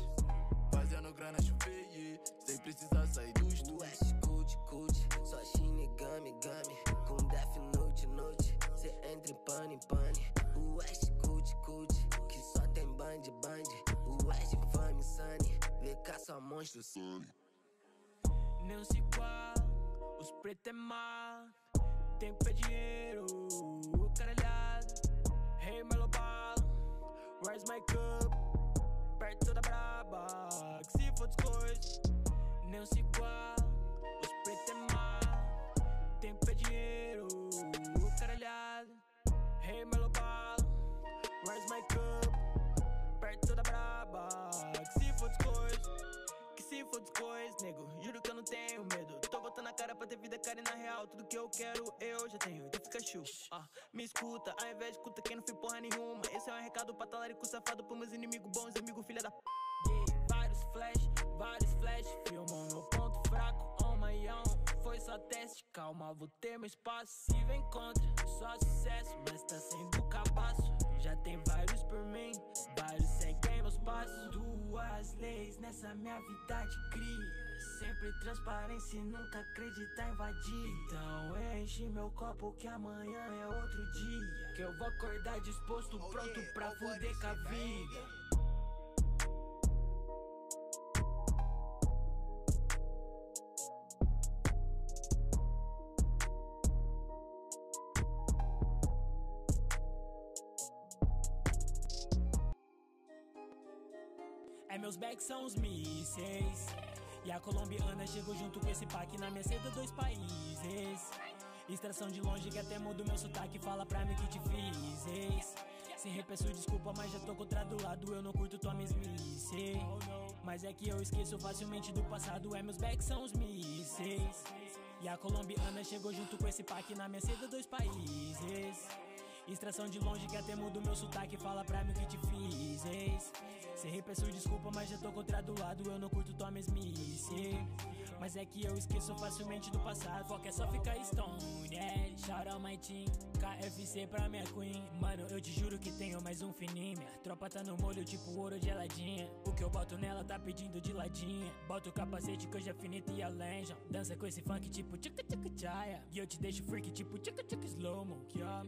Fazendo grana chover, yeah. sem precisar sair do estúdio. West Coast, Coast, só Shinigami, Gami Com Death Note, Note. Cê entra em pane, pane. O West Coast, Coast Que só tem band, band. O West Fame, Sunny VK só monstro, Sunny não se igual, os pretos é mal, tempo é dinheiro, o caralhado. Hey, Melo Balo, where's my cup? Perto da braba, que se for coisas. Não se igual, os pretos é mal, tempo é dinheiro, caralhado. Hey, Melo Balo, where's my cup? Perto da braba, que se se for coisas, nego, juro que eu não tenho medo. Tô botando a cara pra ter vida, cara, e na real, tudo que eu quero eu já tenho. Então fica chu, ah, me escuta, ao invés de escuta quem não fez porra nenhuma. Esse é um recado pra talarico safado, pros meus inimigos bons, amigos, filha da p. Yeah, vários flash, vários flash, filmam meu ponto fraco, on my own. Foi só teste, calma, vou ter meu espaço. Se vem contra, só sucesso, mas tá sendo cabaço. Já tem vários por mim. Vários passos. Duas leis nessa minha vida de cria. Sempre transparência e nunca acreditar invadir. Então enche meu copo que amanhã é outro dia. Que eu vou acordar disposto, pronto pra fuder com a vida. É meus bags são os mísseis. E a colombiana chegou junto com esse pack na minha seda dois países. Extração de longe que até muda o meu sotaque. Fala pra mim que te fiz. ex. Sem peço desculpa, mas já tô contra do lado. Eu não curto tua mesmice. Mas é que eu esqueço facilmente do passado. É meus bags são os mísseis. E a colombiana chegou junto com esse pack na minha seda dois países. Extração de longe que até muda o meu sotaque. Fala pra mim que te fiz. ex. Sem peço desculpa, mas já tô contra do lado. Eu não curto tua mesmice. Mas é que eu esqueço facilmente do passado. Foca é só ficar stone, yeah. Shout out my team. KFC pra minha queen. Mano, eu te juro que tenho mais um fininho. Minha tropa tá no molho tipo ouro geladinha. O que eu boto nela tá pedindo de ladinha. Bota o capacete que eu já finito e além. já Dança com esse funk tipo tchica tchica chaya. E eu te deixo freak tipo tchica tchica slow mo. Yeah.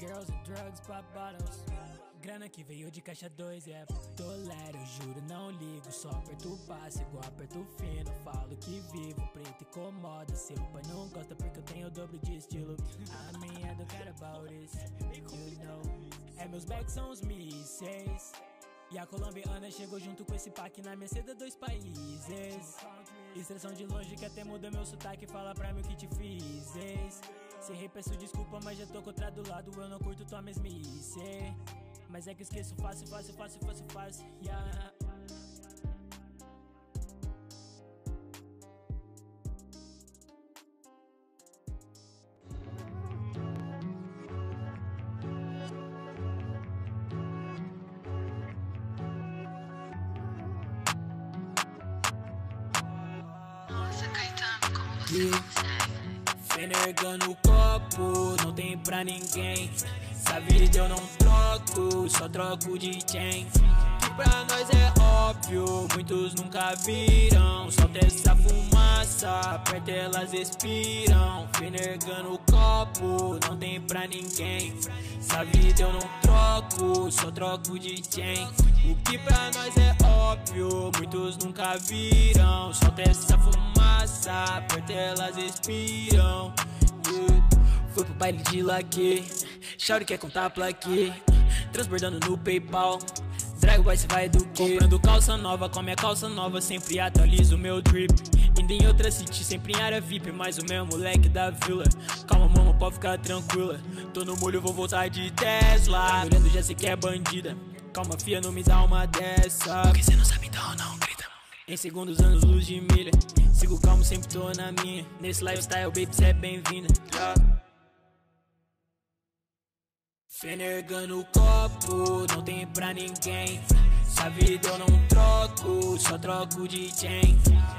Girls and drugs, pop bottles. Grana que veio de caixa 2, é tolero, juro, não ligo. Só aperto o passe, igual aperto fino. Falo que vivo, preto incomoda. Seu pai não gosta porque eu tenho o dobro de estilo. A minha do care about this, you know. É meus bags são os mísseis. E a colombiana chegou junto com esse pack na minha seda dois países. Extração de longe que até muda meu sotaque. Fala pra mim o que te fiz. ex. Se peço desculpa, mas já tô contra do lado. Eu não curto tua mesmice. Mas é que esqueço fácil, fácil, fácil, fácil, fácil. Yeah. Fenegando o copo, não tem pra ninguém. Essa vida eu não troco, só troco de chain. Que pra nós é óbvio, muitos nunca viram. Solta essa fumaça, perto elas expiram. Fenegando o copo, não tem pra ninguém. Essa vida eu não troco, só troco de chain. O que pra nós é óbvio, muitos nunca viram. Solta essa fumaça, perto elas expiram. Yeah. Foi pro baile de laque, Shauri quer contar plaque, transbordando no Paypal. Drago vai se vai do que? Comprando calça nova, com a minha calça nova, sempre atualizo o meu drip. Indo em outra city, sempre em área VIP, mas o meu moleque da vila. Calma, mama, pode ficar tranquila. Tô no molho, vou voltar de Tesla. Tá olhando, já sei que é bandida. Calma, fia, não me dá uma dessa. Porque cê não sabe então, não grita. Em segundos, anos, luz de milha. Sigo calmo, sempre tô na minha. Nesse lifestyle, baby, cê é bem-vinda. Fenegando o copo, não tem pra ninguém. Essa vida eu não troco, só troco de chain.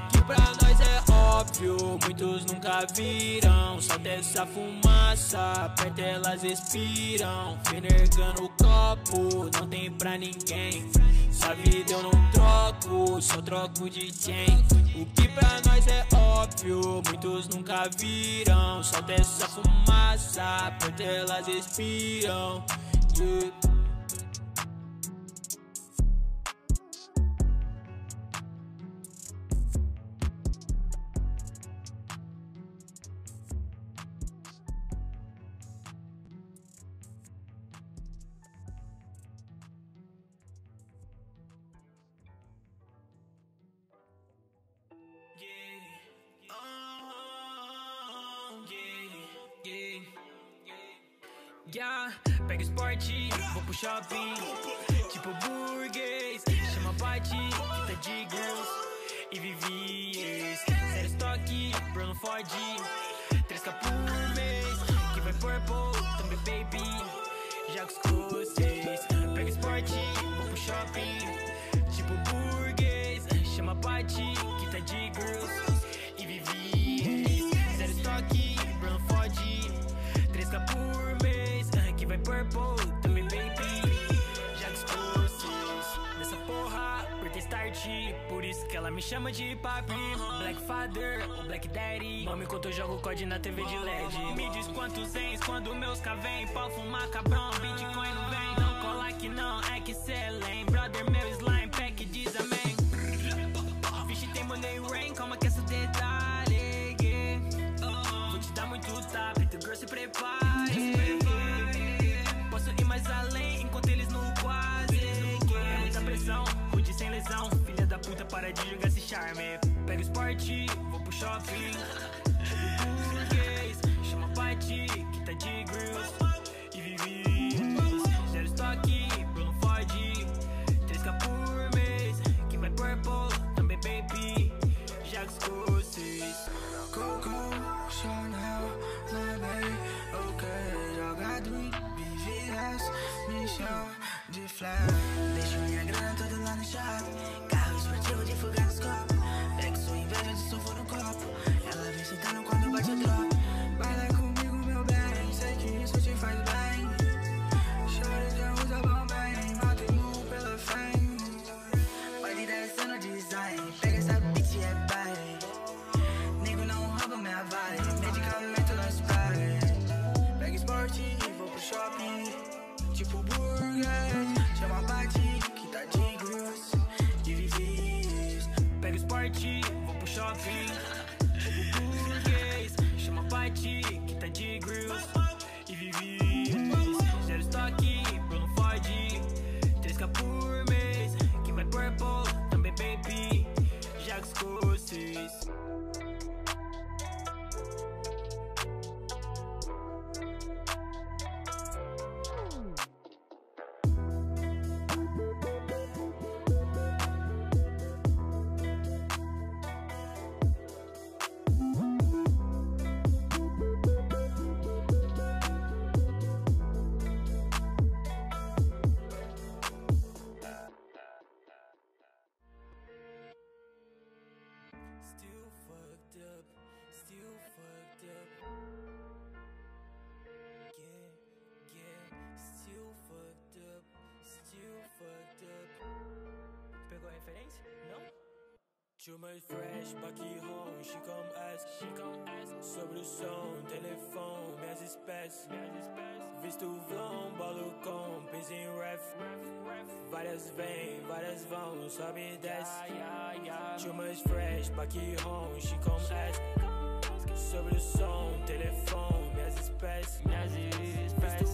Que pra nós é óbvio, muitos nunca viram. Solta essa fumaça, perto elas expiram. Fenegando o copo, não tem pra ninguém. Essa vida eu não troco, só troco de chain. O que pra nós é óbvio, muitos nunca viram. Solta essa fumaça, perto elas expiram. Yeah, Pau fumar cabrão, Too much fresh, back home, she come ask, she come ask. Sobre o som, telefone, minhas espécies. Visto o vão, bolo com, pis em ref. Várias vêm, várias vão, sobe e desce. Too much fresh, back home, she come ask. Sobre o som, telefone, minhas espécies. Visto o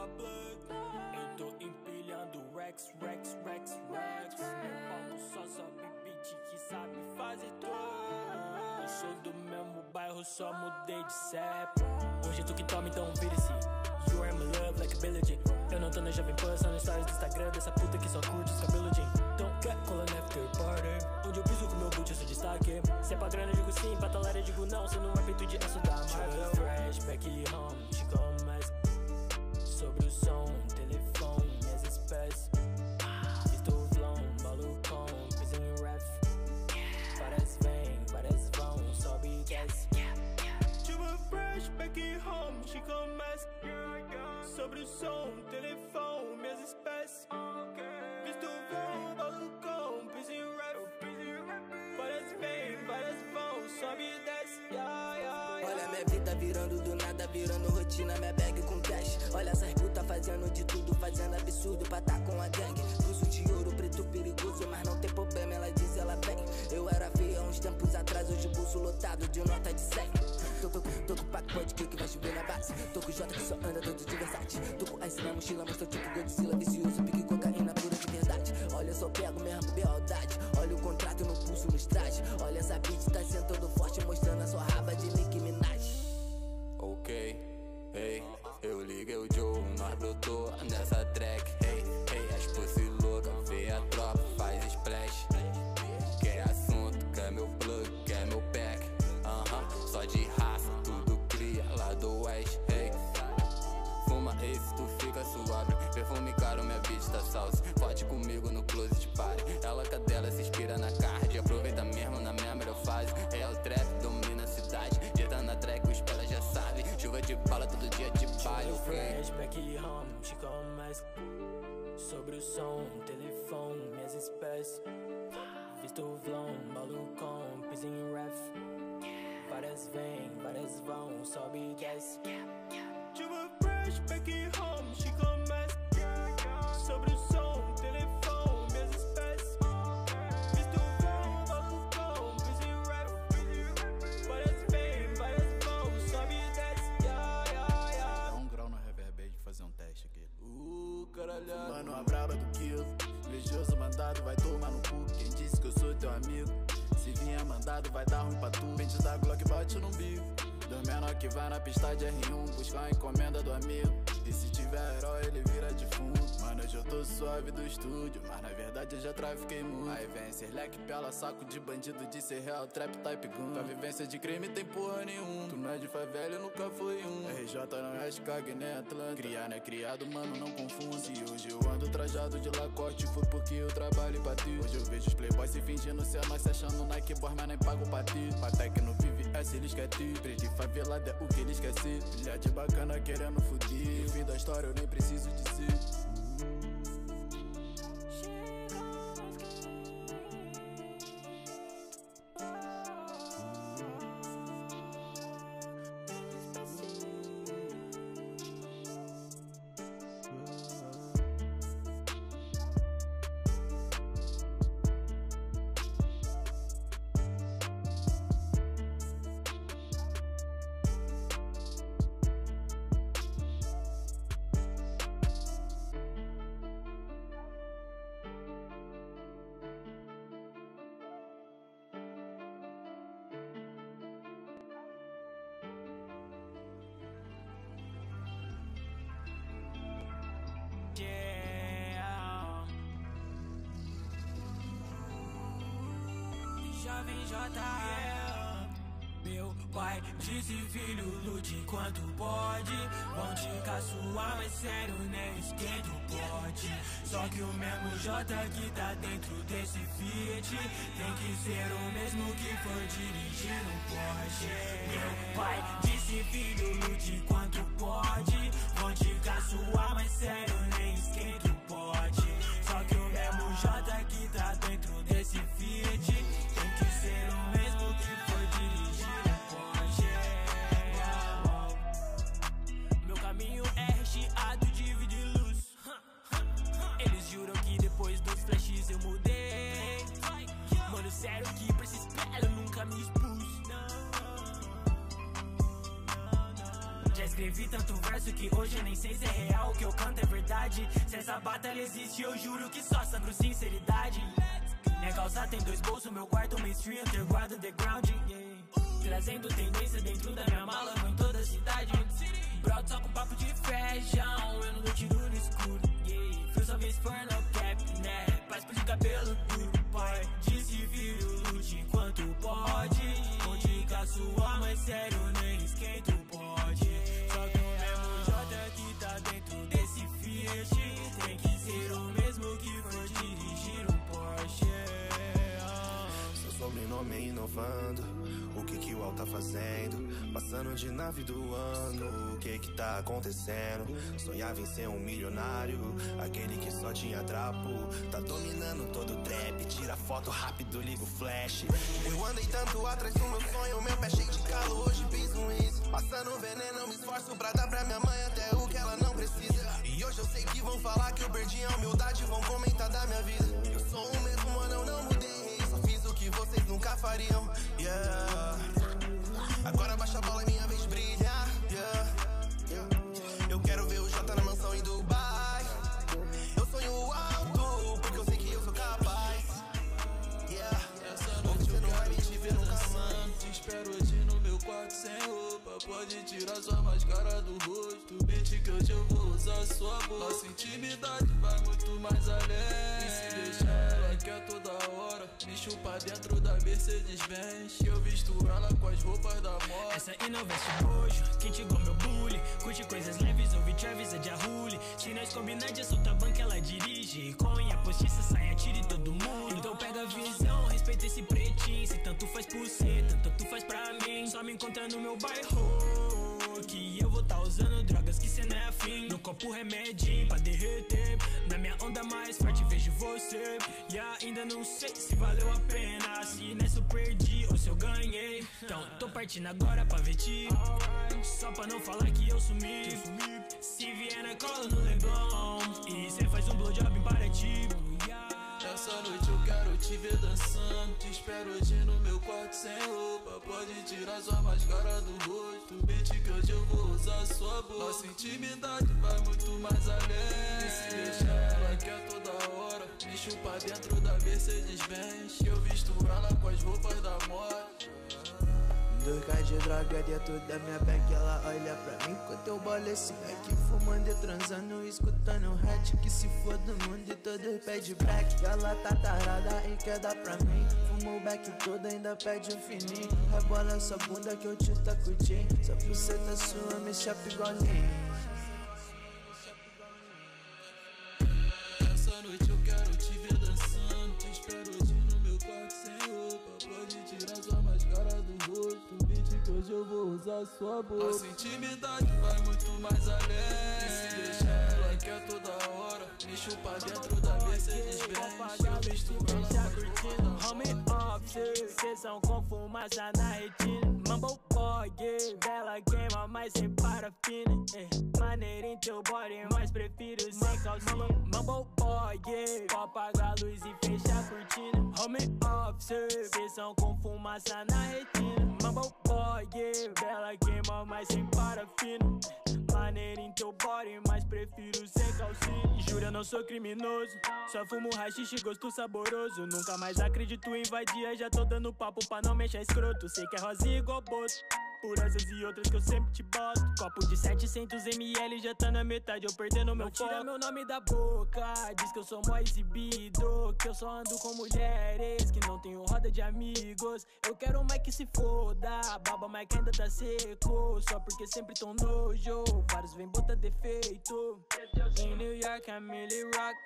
Eu tô empilhando Rex, Rex, Rex, Rex. Meu palco só sobe beat que sabe fazer tudo. Eu sou do mesmo bairro, só mudei de CEP. Hoje é tu que toma, então vire-se. You are my love like a Billie Jean. Eu não tô na Jovem Pan, só nos stories do Instagram dessa puta que só curte os cabelos jean. Don't get colando after party. Onde eu piso com meu boot, eu sou destaque. Se é pra grana, eu digo sim, pra talar, eu digo não. Se não é peito de aço da Marvel. Fresh, back home, começa. Sobre o som, telefone, minhas espécies. Estou vlon, malucão, piso em ref. Várias vêm, várias vão, sobe e desce. Chuva fresh, back home, she come ask Sobre o som, telefone, minhas espécies Visto vão, balcão, piso em ref Várias vêm, várias vão, sobe e desce. Olha minha vida virando do rotina, minha bag com cash. Olha essas putas fazendo de tudo, fazendo absurdo pra tá com a gangue. Pulso de ouro, preto perigoso, mas não tem problema, ela diz, ela vem. Eu era feio há uns tempos atrás, hoje bolso lotado de nota de 100. Tô, tô, tô com pack pode que vai chover na base. Tô com o Jota que só anda todo de Versace. Tô com ice na mochila, mas tipo Godzilla, vicioso, pique cocaína pura de verdade. Olha, eu só pego mesmo ei, eu liguei o Joe, nós brotou nessa track. Começa Sobre o som, telefone, minhas espécies. Visto o vlog, malucão, piso em ref Várias vêm, várias vão, sobe e desce. Chuva fresh back a braba do kill. Invejoso mandado, vai tomar no cu. Quem disse que eu sou teu amigo? Se vier mandado, vai dar ruim pra tu. Pente da Glock bate no bico. Do menor que vai na pista de R1 buscar a encomenda do amigo. E se tiver herói, ele vira defunto. Mano, hoje eu tô suave do estúdio, mas na verdade eu já trafiquei muito. Aí vem ser leque, pela, saco de bandido de ser real, trap type gun. Tua vivência de crime tem porra nenhum. Tu não é de favela e nunca foi um. RJ não é Chicago nem Atlanta. Criar não é criado, mano, não confunde. E hoje eu ando trajado de lacote, foi porque eu trabalho pra ti. Hoje eu vejo os playboys se fingindo ser nós, se achando Nike Boy, mas nem pago pra ti. Patek no vive S, eles querem ti. Preto e favelado é o que eles querem Filha de bacana querendo fudir. O fim da história eu nem preciso dizer. Yeah. Lute enquanto pode. Vão te caçoar, mas sério, nem esquenta o pote. Só que o mesmo J que tá dentro desse Fiat tem que ser o mesmo que for dirigir um Porsche. Meu pai disse, filho, lute enquanto pode. Vão te caçoar, mas sério, batalha existe, eu juro que só sangro sinceridade. Minha calça tem dois bolsos, meu quarto mainstream, underground, underground. Yeah. Trazendo tendência dentro da minha mala, vou em toda a cidade. Brother, só com papo de fashion, eu não dou tiro no escuro. Fio só vez for no cap, né? Paz de cabelo duro, pai. Filho, lute enquanto pode. Vou te caçoar, mas sério, nem Passando de nave do ano. O que que tá acontecendo? Sonhava em ser um milionário. Aquele que só tinha trapo. Tá dominando todo o trap. Tira foto rápido, liga o flash. Eu andei tanto atrás do meu sonho. Meu pé cheio de calo, hoje fiz um isso. Passando veneno, me esforço pra dar pra minha mãe até o que ela não precisa. E hoje eu sei que vão falar que eu perdi a humildade. Vão comentar da minha vida. Eu sou o mesmo, mano, eu não mudei. Só fiz o que vocês nunca fariam. Yeah. Agora baixa a bola, é minha vez brilha. Pode tirar sua máscara do rosto. Beat que hoje eu vou usar sua boca. Nossa intimidade vai muito mais além. E se deixar ela quer toda hora. Me chupa dentro da Mercedes-Benz. Que eu visto ela com as roupas da moda. Essa e não veste bojo, kit igual meu bully Curte coisas leves, ouve Travis, é de Arrule Se nós combinar de soltar banca, ela dirige Conha, postiça, sai, atire todo mundo Então pega a visão, respeita esse pretinho Se tanto faz por ser, tanto faz pra mim Só me encontra no meu bairro que eu vou tá usando drogas que cê não é afim. No copo remedinho pra derreter. Na minha onda mais forte vejo você. E ainda não sei se valeu a pena. Se nessa eu perdi ou se eu ganhei. Então tô partindo agora pra ver ti. Só pra não falar que eu sumi. Se vier na cola no Leblon. E cê faz um blowjob em Paraty. Essa noite eu quero te ver dançando. Te espero hoje no meu quarto sem roupa. Pode tirar sua máscara do rosto. Beat que hoje eu vou usar sua boca. Nossa intimidade vai muito mais além. E se deixar ela quer toda hora. Me chupa dentro da Mercedes Benz. Que eu visto ela com as roupas da moda. Dois K de droga dentro da minha bag Ela olha pra mim enquanto eu bolo esse back Fumando e transando, escutando hat Que se for do mundo e todo pede black Ela tá tarada e quer dar pra mim. Fumou o back todo, ainda pede um fininho. Rebola essa bunda que eu te taco gin Essa buceta sua me chapa igualinho Essa noite eu vou usar sua boca. Nossa intimidade vai muito mais além. Se deixar ela quer toda hora. Me chupa dentro da Mercedes Benz. Eu visto ela curtindo Home office, sessão com fumaça na retina. Mumble boy, yeah, vela queima, mas sem parafina. Eh. Maneira em teu body, mas prefiro sem calcinha. Mumble boy, yeah, vou apagar a luz e fechar a cortina. Home office, sessão com fumaça na retina. Mumble boy, yeah, vela queima, mas sem parafina Maneira em teu body, mas prefiro sem calcinha. Juro, eu não sou criminoso Só fumo rachixe, gosto saboroso. Nunca mais acredito em vadia Já tô dando papo pra não mexer escroto. Sei que é rosinha igual boto por essas e outras que eu sempre te boto. Copo de 700ml já tá na metade Eu perdendo meu foco Tira meu nome da boca Diz que eu sou mó exibido Que eu só ando com mulheres Que não tenho roda de amigos. Eu quero mais que se foda Baba, que ainda tá seco Só porque sempre tão nojo. Vários vem botar defeito. Em New York, I'm Millie Rock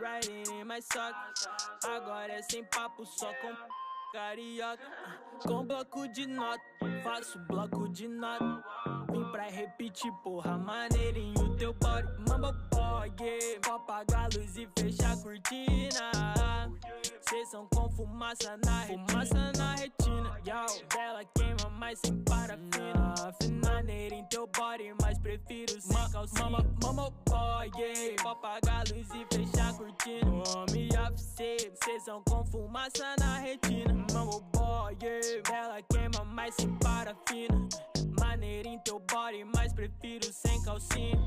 Riding in my sock. Agora é sem papo, só com carioca Com bloco de nota, faço bloco de nota. Vim pra repetir, porra, maneirinho teu body Mamba yeah, pra apagar a luz e fechar a cortina. Cês são com fumaça na retina. Fumaça na retina, yo Dela queima, mas sem parafina. Maneira em teu body, mas prefiro sem calcinha. Mama, mama boy, yeah. Pra apagar a luz e fechar a cortina. Homem office, cês são com fumaça na retina. Mama boy, yeah. Dela queima, mas sem parafina. Maneira em teu body, mas prefiro sem calcinha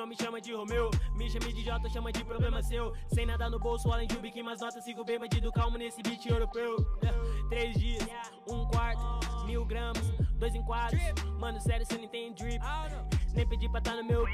não me chama de Romeu. Me chame de Jota, chama de problema seu. Sem nada no bolso, além de um biquinho, mas nota. Sigo bem bandido, calmo nesse beat europeu. <laughs> Três dias, um quarto, mil gramas, dois em quatro. Mano, sério, cê não tem drip. Nem pedi pra tá no meu.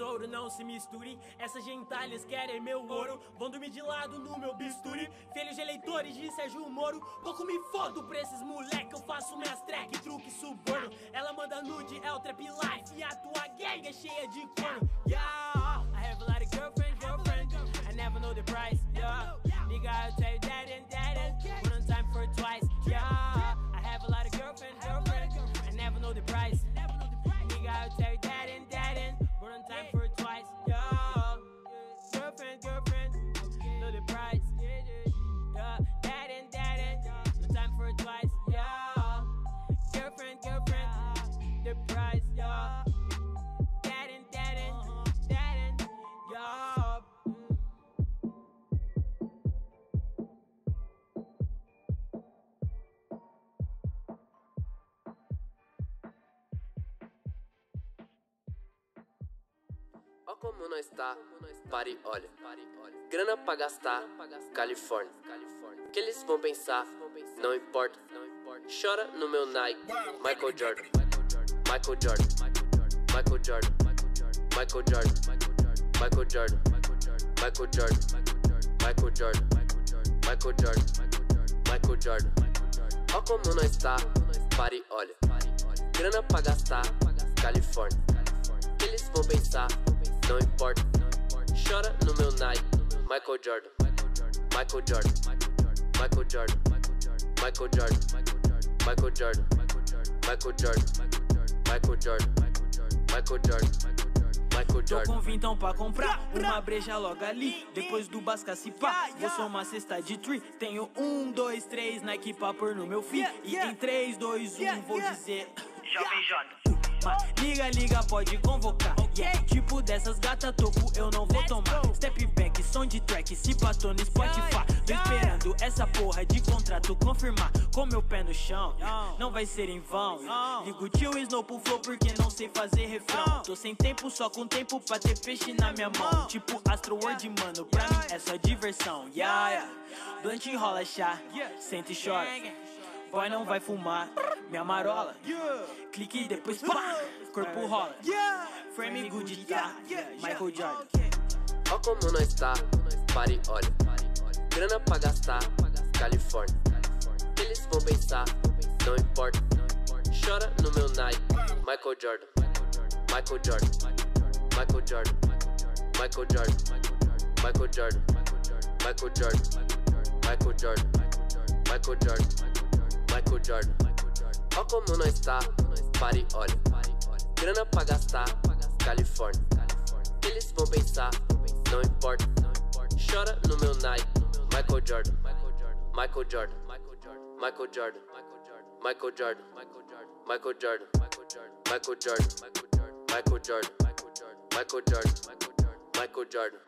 Tesouro não se misture. Essas gentalhas querem meu ouro. Vão dormir de lado no meu bisturi. Filhos de eleitores de Sérgio Moro. Pouco me fodo pra esses moleque. Eu faço minhas track, truque suborno. Ela manda nude, é o trap life. E a tua gang é cheia de corno. Yeah, I have a lot of girlfriend, girlfriend. I never know the price. Yeah, nigga, I'll tell you yo. Ó como nós tá, pare, olha. Grana pra gastar, Califórnia. Que eles vão pensar, não importa. Chora no meu Nike, Michael Jordan. Michael Jordan, Michael Jordan, Michael Jordan, Michael Jordan, Michael Jordan, Michael Jordan, Michael Jordan, Michael Jordan. Michael Jordan, como Jordan, Michael Jordan, Michael olha. Grana Jordan, gastar, Califórnia. Michael eles vão pensar, não importa. Chora no meu Nike, Michael Jordan, Michael Jordan, Michael Jordan, Michael Jordan, Michael Jordan, Michael Jordan, Michael Jordan. Michael Jordan. Michael Tô Jordan. com vintão pra comprar uma breja logo ali. Depois do Basca se pá, vou somar cesta de tree. Tenho um, dois, três Nike pra pôr no meu feed. E em três, dois, um, vou dizer. Jovem J. Liga, liga, pode convocar. Yeah, tipo dessas gata toco, eu não vou tomar. Step back, som de track, se batou no Spotify. Tô esperando essa porra de contrato confirmar. Com meu pé no chão, não vai ser em vão. Ligo tio Snow pro flow porque não sei fazer refrão. Tô sem tempo, só com tempo pra ter peixe na minha mão. Tipo Astro World, mano, pra mim é só diversão. Yeah, yeah. Blunt enrola chá, sente e chora. Boy não vai fumar, minha marola. Clique e depois pá, corpo rola. Frame good tá, Michael Jordan. Ó como nós tá, pare, olha. Grana pra gastar, Califórnia. Eles vão pensar, não importa. Chora no meu Nike, Michael Jordan. Michael Jordan. Michael Jordan. Michael Jordan. Michael Jordan. Michael Jordan. Michael Jordan. Michael Jordan. Michael Jordan. Ó como nós tá, pare, olha. Grana pra gastar, Califórnia. Eles vão pensar, não importa. Chora no meu Nike, Michael Jordan. Michael Jordan. Michael Jordan. Michael Jordan. Michael Jordan. Michael Jordan. Michael Jordan. Michael Jordan. Michael Jordan.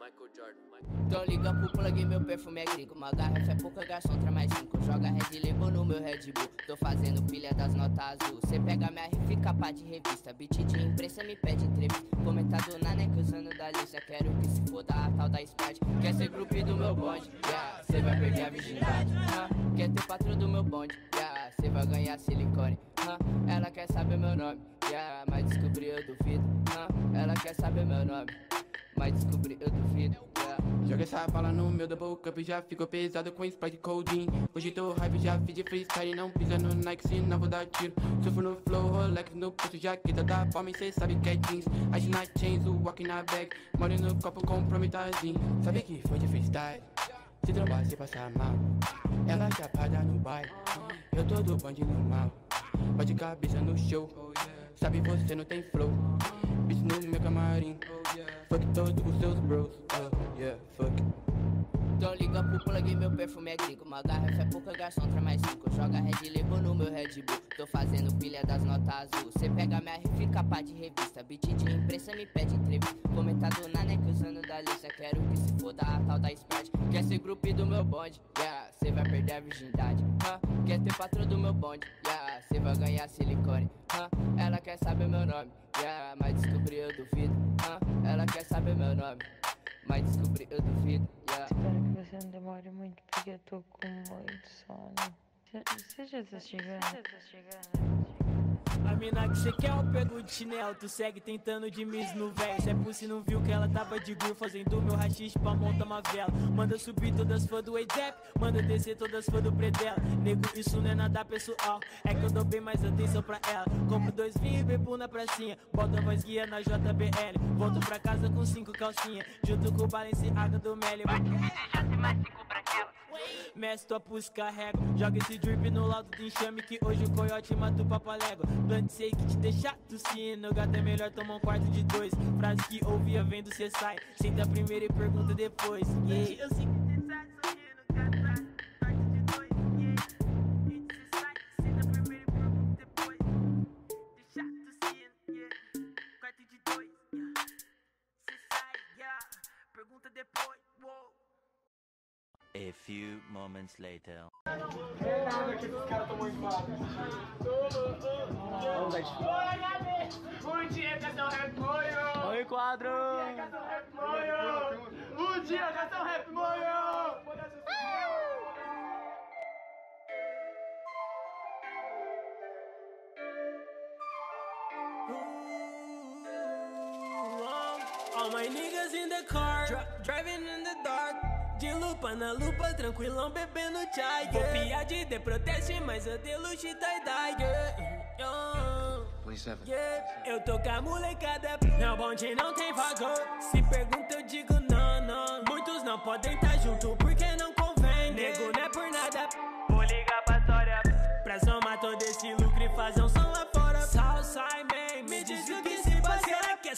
Então liga pro plug, meu perfume é gringo Uma garrafa é pouca, garçom, traz mais cinco. Joga Red Label no meu Red Bull Tô fazendo pilha das notas azul. Cê pega minha rifa e capa de revista Beat de imprensa me pede entrevista. Comentado na neck usando da lista Quero que se foda a tal da Sprite. Quer ser grupo do meu bonde, yeah Cê vai perder a virgindade, ah. Quer ter patrão do meu bonde, yeah Cê vai ganhar silicone, ah. Ela quer saber meu nome, yeah Mas descobri eu duvido, ah. Ela quer saber meu nome? Mas descobri eu duvido, yeah Joga essa bala no meu double cup já ficou pesado com Sprite Coldin Hoje tô hype, já fiz de freestyle Não pisa no Nike, senão vou dar tiro. Sofro no flow, Rolex no pulso Jaqueta da palma cê sabe que é jeans. As na chains, o walk na bag. Moro no copo com prometadinho Sabe que foi de freestyle? Se trombar, se passar mal Ela chapada no bairro Eu tô do bonde no mal Vai de cabeça no show. Sabe você não tem flow. Bitch no meu camarim. Fuck todos os seus bros uh, Yeah, fuck. Então liga pro plug, meu perfume é gringo. Uma garrafa é pouca, garçom, traz mais cinco Joga Red Label no meu Red Bull. Tô fazendo pilha das notas azul. Cê pega minha rifa e capa de revista. Beat de imprensa me pede entrevista. Comentado na neck usando da lista. Quero que se foda a tal da Sprite. Quer ser grupo do meu bonde, yeah Cê vai perder a virgindade, ah. Quer ter patrão do meu bonde, yeah Cê vai ganhar silicone, ah. Ela quer saber meu nome, yeah Mas descobri eu duvido, ah. Ela quer saber meu nome Mas descobri eu duvido, yeah Espero que você não demore muito, porque eu tô com muito sono. Você já tá chegando? A mina que cê quer, eu pego de chinelo. Tu segue tentando de mis no véi. Cê é pussy, não viu que ela tava de grill fazendo meu rachixe pra montar uma vela. Manda subir todas fãs do ADEP, manda descer todas fãs do predela. Nego, isso não é nada pessoal. É que eu dou bem mais atenção pra ela. Compro dois vinhos e bebo na pracinha. Bota voz guia na JBL. Volto pra casa com cinco calcinhas. Junto com o Balenciaga do Melly. mais cinco branquela. Mestre topos carrego Joga esse drip no lado do enxame Que hoje o coiote mata o papalego Blunt sei que te deixa tossindo Gato é melhor tomar um quarto de dois. Frase que ouvia vendo cê sai. Senta primeiro e pergunta depois yeah. Eu sei que cê sai sorrindo Gato quarto de A few moments later. É nada que esses caras tomam enfado. Vamos, Ed. Um dia que é seu rap moio. Oi, quadro. Um dia seu rap moio. Um dia que é seu rap moio. All my niggas in the car, dri- driving in the dark. De lupa na lupa, tranquilão, bebendo chai. Copia de de proteste, mas eu de luxo e tie-dye. Yeah. Yeah. Please, seven. Yeah, eu tô com a molecada, meu bonde não tem vaga. Se pergunta, eu digo não, não. Muitos não podem tá junto porque não convém. Nego não é por nada.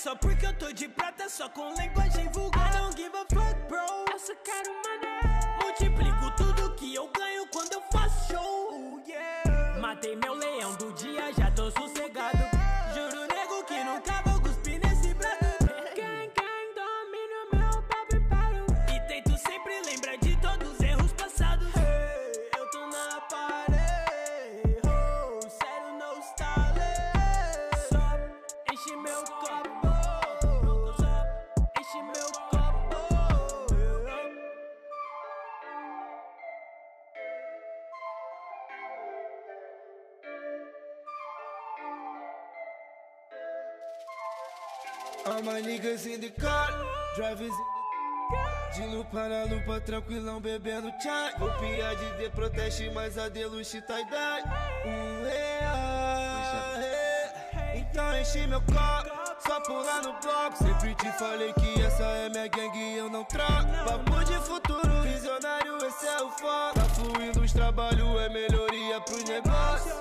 Só porque eu tô de prata, só com linguagem vulgar? I don't give a fuck, bro. Eu só quero mané. Multiplico tudo que eu ganho quando eu faço show. Yeah. Matei meu leão do dia, já tô sossegado. All my niggas in the car, drivers in the de lupa na lupa, tranquilão, bebendo chai. Roupinha de de proteste, mas a de luxo tie-dye Um real. Então enche meu copo, só pular no bloco. Sempre te falei que essa é minha gangue e eu não troco. Papo de futuro, visionário, esse é o foco. Tá fluindo os trabalhos, é melhoria pros negócios.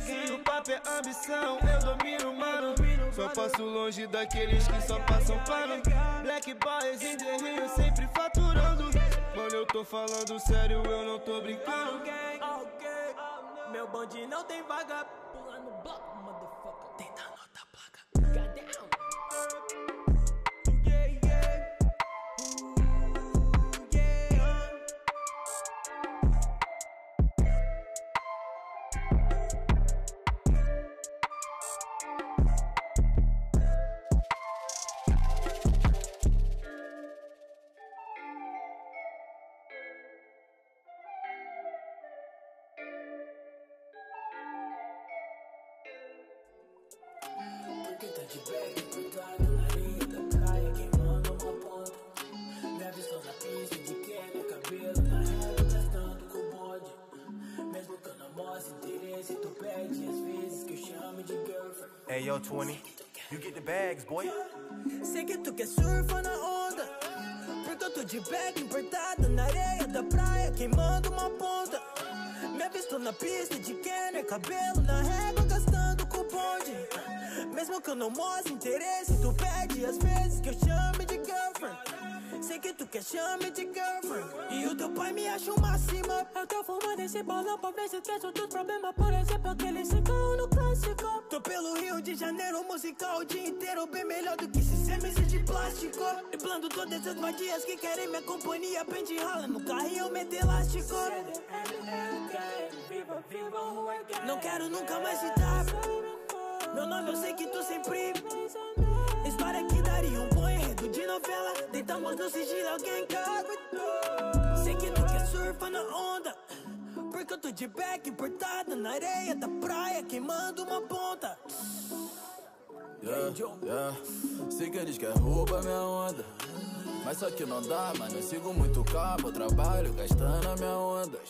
Se o papo é ambição, eu domino, mano Só passo longe daqueles que só passam pano. Black boys in the Rio, sempre faturando. Mano, eu tô falando sério, eu não tô brincando. Meu bonde não tem vaga. Pula no bloco, boy. Sei que tu quer surfa na onda. Porque eu tô de bag importada Na areia da praia Queimando uma ponta. Me avisto na pista de Kenner Cabelo na régua gastando o bonde. Mesmo que eu não mostre interesse Tu pede às vezes que eu chame de girlfriend. Sei que tu quer chame de girlfriend. E o teu pai me acha uma cima Eu tô fumando esse bolão pra ver se esqueço dos problemas Por exemplo, aquele secão no Tô pelo Rio de Janeiro, musical o dia inteiro Bem melhor do que esses MCs de plástico. Driblando todas as vadias que querem minha companhia Pente rala no carrinho, mete elástico. Não quero nunca mais dar Meu nome eu sei que tu sempre. História que daria um bom enredo de novela. Deitamos no sigilo, alguém caguetou Sei que tu quer surfa na onda Porque eu tô de back importada Na areia da praia, queimando uma ponta Yeah, yeah. Sei que eles querem roubar minha onda. Mas só que não dá, mano. Eu sigo muito eu trabalho gastando a minha onda.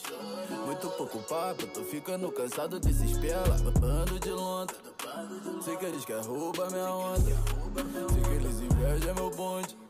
Muito pouco papo, tô ficando cansado desses pela, bando de lonta. Sei que eles querem roubar minha onda. Sei que eles invejam meu bonde.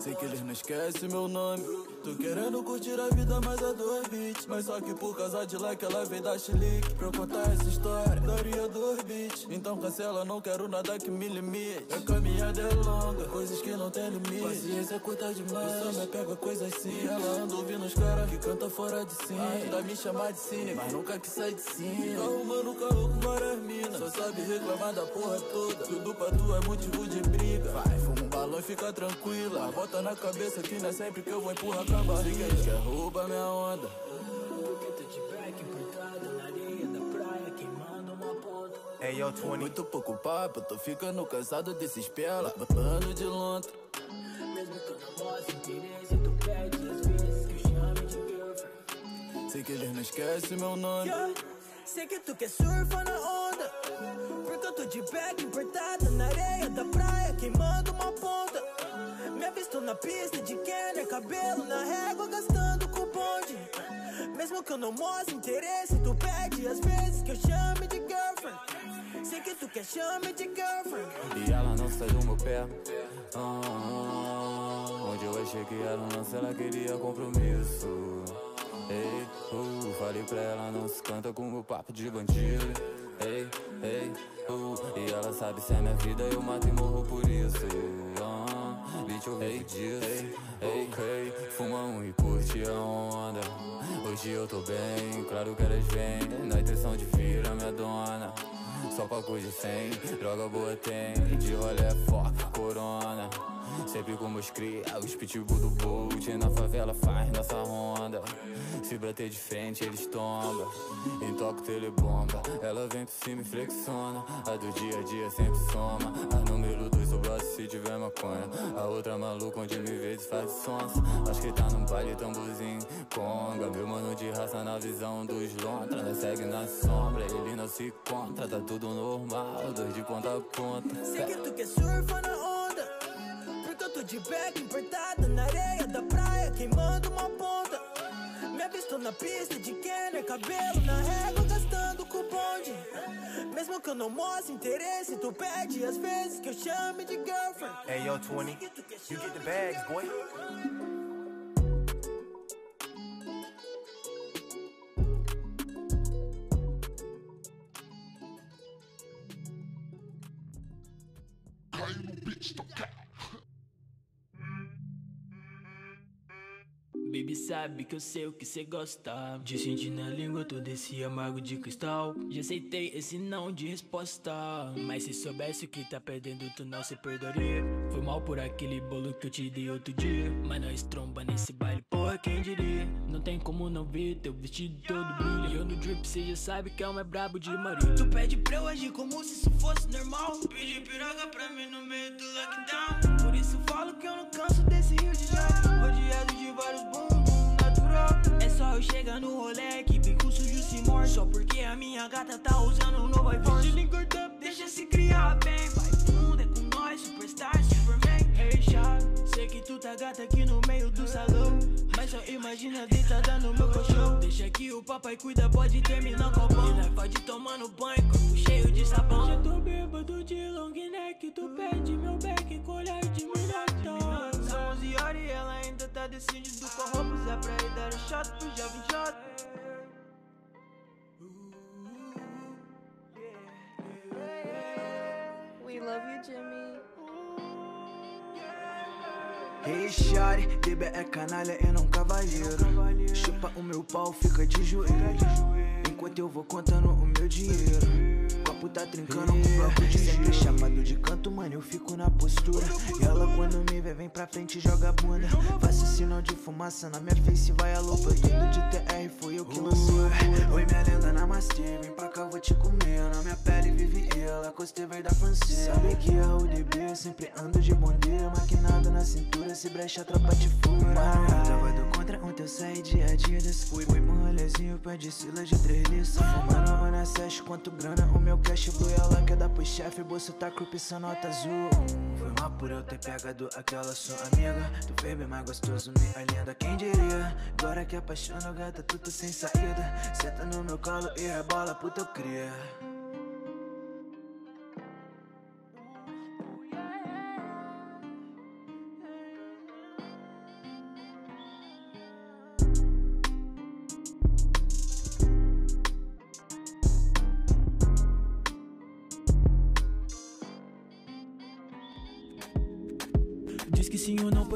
Sei que eles não esquecem meu nome. Tô querendo curtir a vida, mas é dois beats. Mas só que por causa de like ela vem dar chilique. Pra eu contar essa história, daria dois beats. Então cancela, não quero nada que me limite. A caminhada é longa, coisas que não tem limite. Paciência curta demais, só me pega coisas assim. Ela anda ouvindo os caras que canta fora de si. Ainda me chamar de cine, mas nunca que sai de cima. Tá arrumando carro com várias minas. Só sabe reclamar da porra toda. Tudo pra tu é motivo de briga. Vai, fuma e fica tranquila. Bota na cabeça que não é sempre que eu vou empurrar pra barriga. Eles querem roubar minha onda. Hey, yo, 20. Muito pouco papo, tô ficando cansado desses pela. Botando de lontra. Mesmo que eu não mostre interesse, tu pede às vezes que eu chame de girlfriend. Sei que eles não esquecem meu nome. Yeah. Sei que tu quer surfar na onda. Porque eu tô de bag importada na areia da praia, queimando uma ponta. Avisto na pista de Kenner, cabelo na régua, gastando com bonde. Mesmo que eu não mostre interesse, tu pede às vezes que eu chame de girlfriend. Sei que tu quer chame de girlfriend. E ela não sai do meu pé. Ah, onde eu achei que ela não, se ela queria compromisso. Ei, uh, falei pra ela não se canta com meu papo de bandido. Ei, ei, uh, e ela sabe se é minha vida, eu mato e morro por isso. Bitch, eu vivo disso. Ok, fuma um e curte a onda. Hoje eu tô bem, claro que elas vêm. Na intenção de filha, minha dona. Só papo de 100, droga boa tem De rolê é foca, corona Sempre com meus cria, os pitbull do Bolt Na favela faz nossa ronda. Se bater de frente eles tombam Em toque telebomba. Ela vem por cima e flexiona. A do dia a dia sempre soma. A número dois eu gosto se tiver maconha. A outra maluca onde me vê faz sonsa. Acho que tá num baile tamborzinho Conga, meu mano de raça na visão dos lontra. Nós segue na sombra, ele não se contra Tá tudo normal, dois de ponta a ponta. Sei que tu quer surfar na onda. Tô de bag importada na areia da praia, queimando uma ponta. Me avisto na pista de Kenner, cabelo na régua, gastando com bonde. Mesmo que eu não mostre interesse, tu pede às vezes que eu chame de girlfriend. Hey, yo, 20. You get the bags, boy. Baby sabe que eu sei o que cê gosta. De sentir na língua todo esse amargo de cristal. Já aceitei esse não de resposta. Mas se soubesse o que tá perdendo tu não se perdoaria. Foi mal por aquele bolo que eu te dei outro dia. Mas nós tromba nesse baile, porra quem diria? Não tem como não ver teu vestido todo brilha E eu no drip cê já sabe que é o mais brabo de Maria Tu pede pra eu agir como se isso fosse normal. Pedi piroga pra mim no meio do lockdown. Por isso falo que eu não canso desse rio de lado De vários bumbum natural. É só eu chegar no rolê que bico sujo se Só porque a minha gata tá usando um novo iPhone. Estilo engordando, deixa se criar bem. Vai fundo, é com nós, superstar, superman. Hey, chave, sei que tu tá gata aqui no meio do salão. Mas só imagina deitada no meu colchão. Deixa que o papai cuida, pode terminar com a bom E nós pode tomando banho, corpo cheio de sabão. Já tô bêbado de long neck Tu pede meu back, colher de milhão São 11 horas e ela ainda tá decidindo com a roupa Zé pra ir dar um shot pro jovem J We love you, Jimmy. Hey, shawty, bebê é canalha e não cavalheiro. Chupa o meu pau, fica de joelho. Enquanto eu vou contando o meu dinheiro. Copo tá trincando com bloco de sempre chamado de canto, mano. Eu fico na postura. E ela quando me vê, vem pra frente e joga a bunda. Faço sinal de fumaça na minha face, vai a loupa. Tudo de TR, foi eu que lancei. Oi, minha lenda, namastê. Vem pra cá, vou te comer. Na minha pele vive ela, costei vai da francesa. Sabe que a UDB sempre ando de bondeira. Maquinado na cintura, se brecha, a tropa te fura. Mano, tava do contra ontem eu saí de Adidas. Fui, um rolezinho, pé de de três listas. Fumando Ana Sesh, quanto grana, o meu cash blue. Ela quer dar pro chefe, bolso tá só nota azul. Foi mal por eu ter pegado aquela sua amiga. Tu fez bem mais gostoso, me alinda, quem diria? Agora que apaixono, gata, tudo sem saída. Senta no meu colo e rebola, puta eu cria.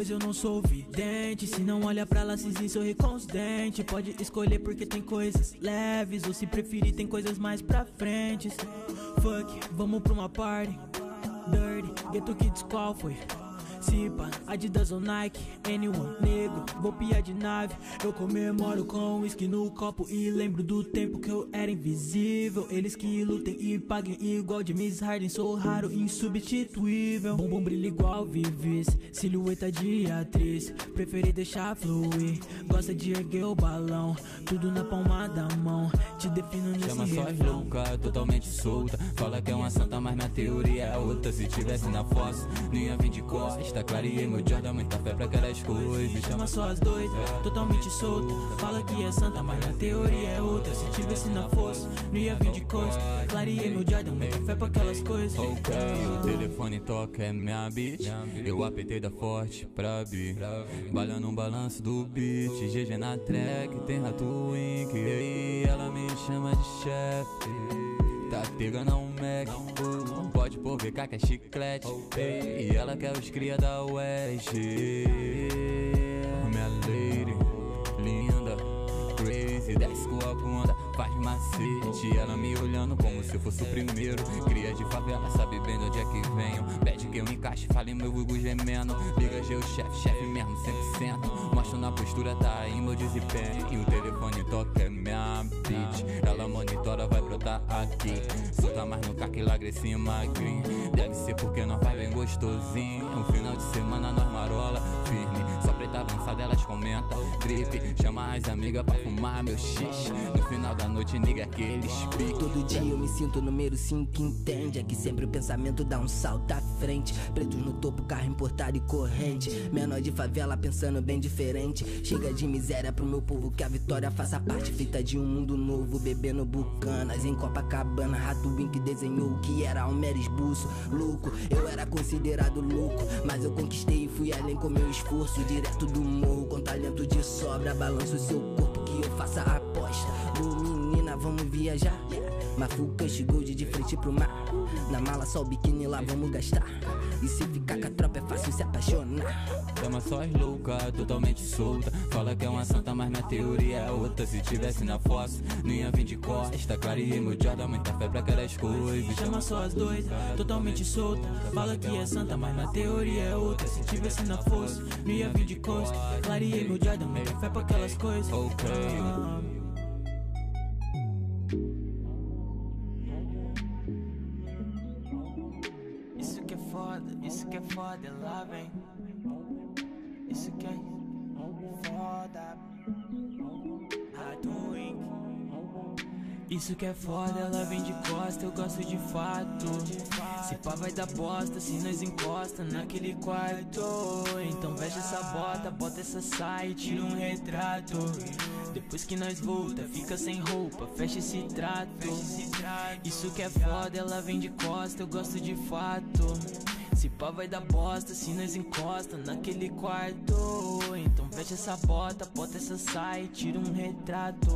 Pois eu não sou vidente. Se não olha pra ela, sim, sorri com os dentes. Pode escolher porque tem coisas leves. Ou se preferir, tem coisas mais pra frente. Fuck, vamos pra uma party. Dirty, Ghetto Kids, qual foi? Cipa, Adidas ou Nike, anyone, negro, vou piar de nave Eu comemoro com whisky no copo e lembro do tempo que eu era invisível. Eles que lutem e paguem igual de Miss Harden Sou raro, insubstituível. Bumbum brilha igual Vivis, silhueta de atriz. Preferi deixar fluir, gosta de erguer o balão. Tudo na palma da mão, te defino nesse Chama só as louca, totalmente solta. Fala que é uma santa, mas minha teoria é outra. Se tivesse na fossa, não ia vir de costa Clareei meu Jordan, muita fé pra aquelas coisas. Chama só as doidas, totalmente solta Fala que é santa, mas na teoria é outra. Se tivesse na força, não ia vir de costa. Clareei meu Jordan, muita fé pra aquelas coisas. Ok, o telefone toca, é minha bitch Eu apertei da forte pra bi Balha no balanço do beat. GG na track, tem rato wink E ela me chama de chefe Tá pegando um Mac, pode pôr VK que é chiclete. E ela quer os cria da West Minha lady, linda, crazy. Desce com a bunda, faz macete. Ela me olhando como se eu fosse o primeiro. Cria de favela, sabe bem de onde é que venho. Pede que eu encaixe, fale meu Hugo gemendo. Liga o chefe, chefe mesmo, 100% Mostro na postura, tá aí meu desempenho. E o telefone toca, é minha bitch. Ela monitora, vai brotar aqui. Solta mais no caque, lagrece e magrinho Deve ser porque nós vai bem gostosinho. Um final de semana nós marola firme Preta avançada elas comentam Drip, chama as amigas pra fumar meu xixi No final da noite, niga aqueles piques Todo dia eu me sinto número 5, entende? É que sempre o pensamento dá um salto à frente. Pretos no topo, carro importado e corrente. Menor de favela pensando bem diferente. Chega de miséria pro meu povo que a vitória faça parte. Feita de um mundo novo, bebendo bucanas. Em Copacabana, Rato Wink desenhou o que era um mero. Louco, eu era considerado louco. Mas eu conquistei e fui além com meu esforço. Direto do morro, com talento de sobra. Balanço seu corpo que eu faça aposta. Ô menina, vamos viajar. Mafuca chegou de frente pro mar. Na mala só o biquíni lá vamos gastar. E se ficar com a tropa é fácil se apaixonar. Chama só as louca, totalmente solta. Fala que é uma santa, mas minha teoria é outra. Se tivesse na fossa, não ia vir de costa. Clareei meu Jordan, muita fé pra aquelas coisas. Chama só as doidas, totalmente solta. Fala que é santa, mas na teoria é outra. Se tivesse na força, não ia vir de costa. Clareei meu Jordan, muita fé pra aquelas coisas. Ok foda, isso que é foda, lá vem. Isso que é foda. Wink Isso que é foda, ela vem de costa, eu gosto de fato. Se pá vai dar bosta, se nós encosta naquele quarto. Então veste essa bota, bota essa saia tira um retrato. Depois que nós volta, fica sem roupa, fecha esse trato. Isso que é foda, ela vem de costa, eu gosto de fato. Se pá vai dar bosta, se nós encosta naquele quarto. Então fecha essa bota, bota essa saia, tira um retrato.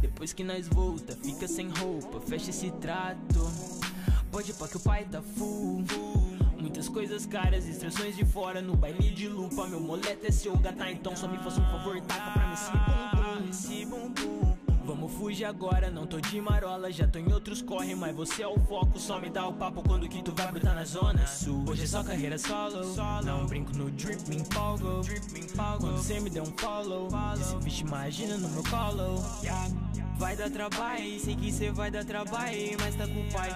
Depois que nós volta, fica sem roupa, fecha esse trato. Pode pá que o pai tá full. Muitas coisas caras, instruções de fora no baile de lupa. Meu moleque é seu gata, então só me faça um favor, taca pra mim esse bumbum, esse bumbum. Vamos fugir agora, não tô de marola, já tô em outros corre, mas você é o foco, só me dá o papo quando que tu vai brotar na zona sul. Hoje é só carreira solo, não brinco no drip, me empolgo. Quando cê me der um follow, esse bicho imagina no meu colo. Vai dar trabalho, sei que cê vai dar trabalho, mas tá com o pai.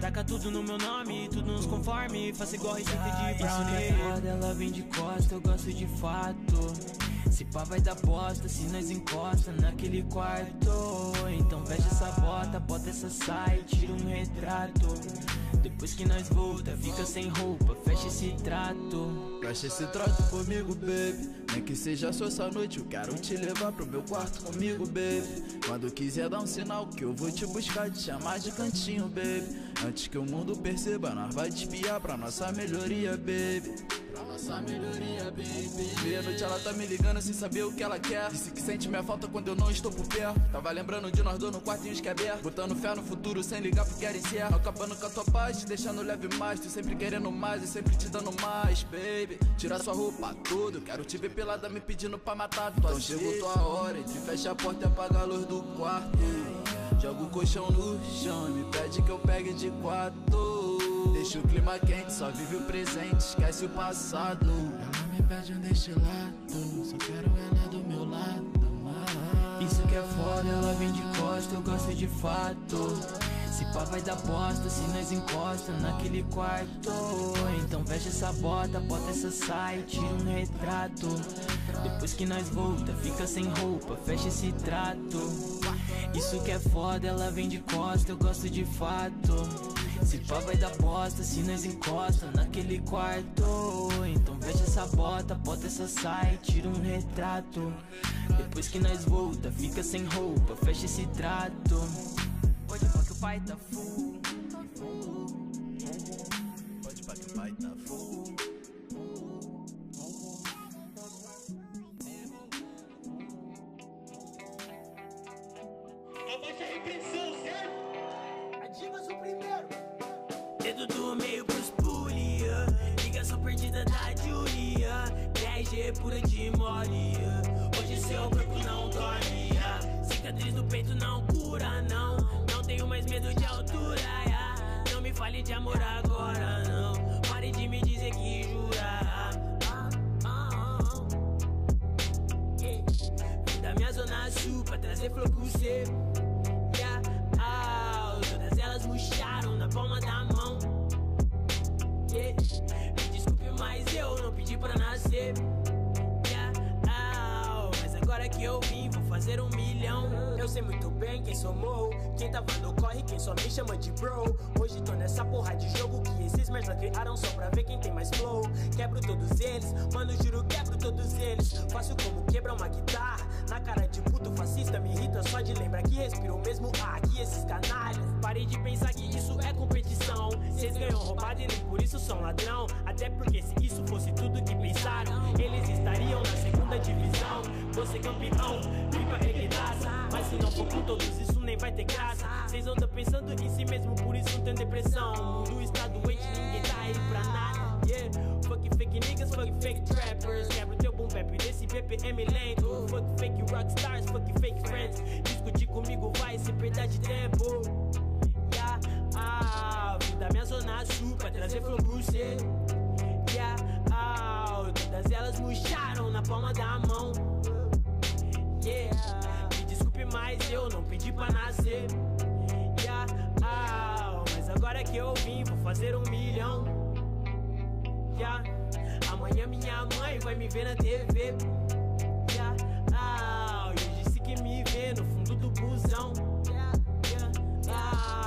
Taca tudo no meu nome, tudo nos conforme, faça igual receita de brownie. Foda, ela vem de costa, eu gosto de fato. Se pá vai dar bosta, se nós encosta naquele quarto Então veste essa bota, bota essa saia, tira um retrato Depois que nós volta, fica sem roupa, fecha esse trato Fecha esse trato comigo, baby. Nem que seja só essa noite, eu quero te levar pro meu quarto comigo, baby. Quando quiser dar um sinal que eu vou te buscar, te chamar de cantinho, baby. Antes que o mundo perceba, nós vai te espiar pra nossa melhoria, baby. Nossa melhoria, baby. Meia-noite ela tá me ligando sem saber o que ela quer. Disse que sente minha falta quando eu não estou por perto. Tava lembrando de nós dois no quartinho que é aberto. Botando fé no futuro sem ligar pro que era encerro. Acabando com a tua paz, te deixando leve mais. Tu sempre querendo mais e sempre te dando mais, baby. Tira sua roupa, tudo. Quero te ver pelada me pedindo pra matar. Então chegou tua hora, entre fecha a porta e apaga a luz do quarto. Joga o colchão no chão e me pede que eu pegue de quatro. Deixa o clima quente, só vive o presente, esquece o passado. Ela me pede um destilado, só quero ela do meu lado. Isso que é foda, ela vem de costa, eu gosto de fato. Se pá vai dar bosta, se nós encosta naquele quarto. Então fecha essa bota, bota essa saia, tira um retrato. Depois que nós volta, fica sem roupa, fecha esse trato. Isso que é foda, ela vem de costa, eu gosto de fato. Se pá vai dar bosta, se nós encosta naquele quarto. Então fecha essa bota, bota essa saia, tira um retrato. Depois que nós volta, fica sem roupa, fecha esse trato. Pode pá que o pai tá full. Pode pá que o pai tá full. 10G pura de mole Hoje seu corpo não dorme. Cicatriz no peito não cura não Não tenho mais medo de altura. Não me fale de amor agora não Pare de me dizer que jura. Vim da minha zona sul pra trazer flor pro cê Todas elas murcharam na palma da mão Yeah. Me desculpe, mas eu não pedi pra nascer. Que eu vim, vou fazer um milhão. Eu sei muito bem quem sou. Quem tava no corre, quem só me chama de bro. Hoje tô nessa porra de jogo que esses merda criaram só pra ver quem tem mais flow. Quebro todos eles, mano, juro, quebro todos eles. Faço como quebrar uma guitarra. Na cara de puto fascista, me irrita só de lembrar que respiro o mesmo ar que esses canalhas. Parei de pensar que isso é competição. Cês ganham roubado e nem por isso são ladrão. Até porque se isso fosse tudo que pensaram, eles estariam na segunda divisão. Você campeão, limpa e graça. Mas se não for com todos, isso nem vai ter graça. Cês andam pensando em si mesmo, por isso tem depressão. O mundo está doente, ninguém tá aí pra nada. Yeah, fuck fake niggas, fuck fake trappers. Quebra o teu boom bap desse BPM lento. Fuck fake rockstars, fuck fake friends. Discutir comigo vai ser perda de tempo. Yeah, ah, vim da minha zona sul pra trazer cê. Yeah, ah, todas elas murcharam na palma da mão. Yeah, me desculpe, mas eu não pedi pra nascer. Yeah, ah, mas agora que eu vim, vou fazer um milhão. Yeah, amanhã minha mãe vai me ver na TV. Yeah, ah, eu disse que me vê no fundo do busão. Yeah, yeah, ah,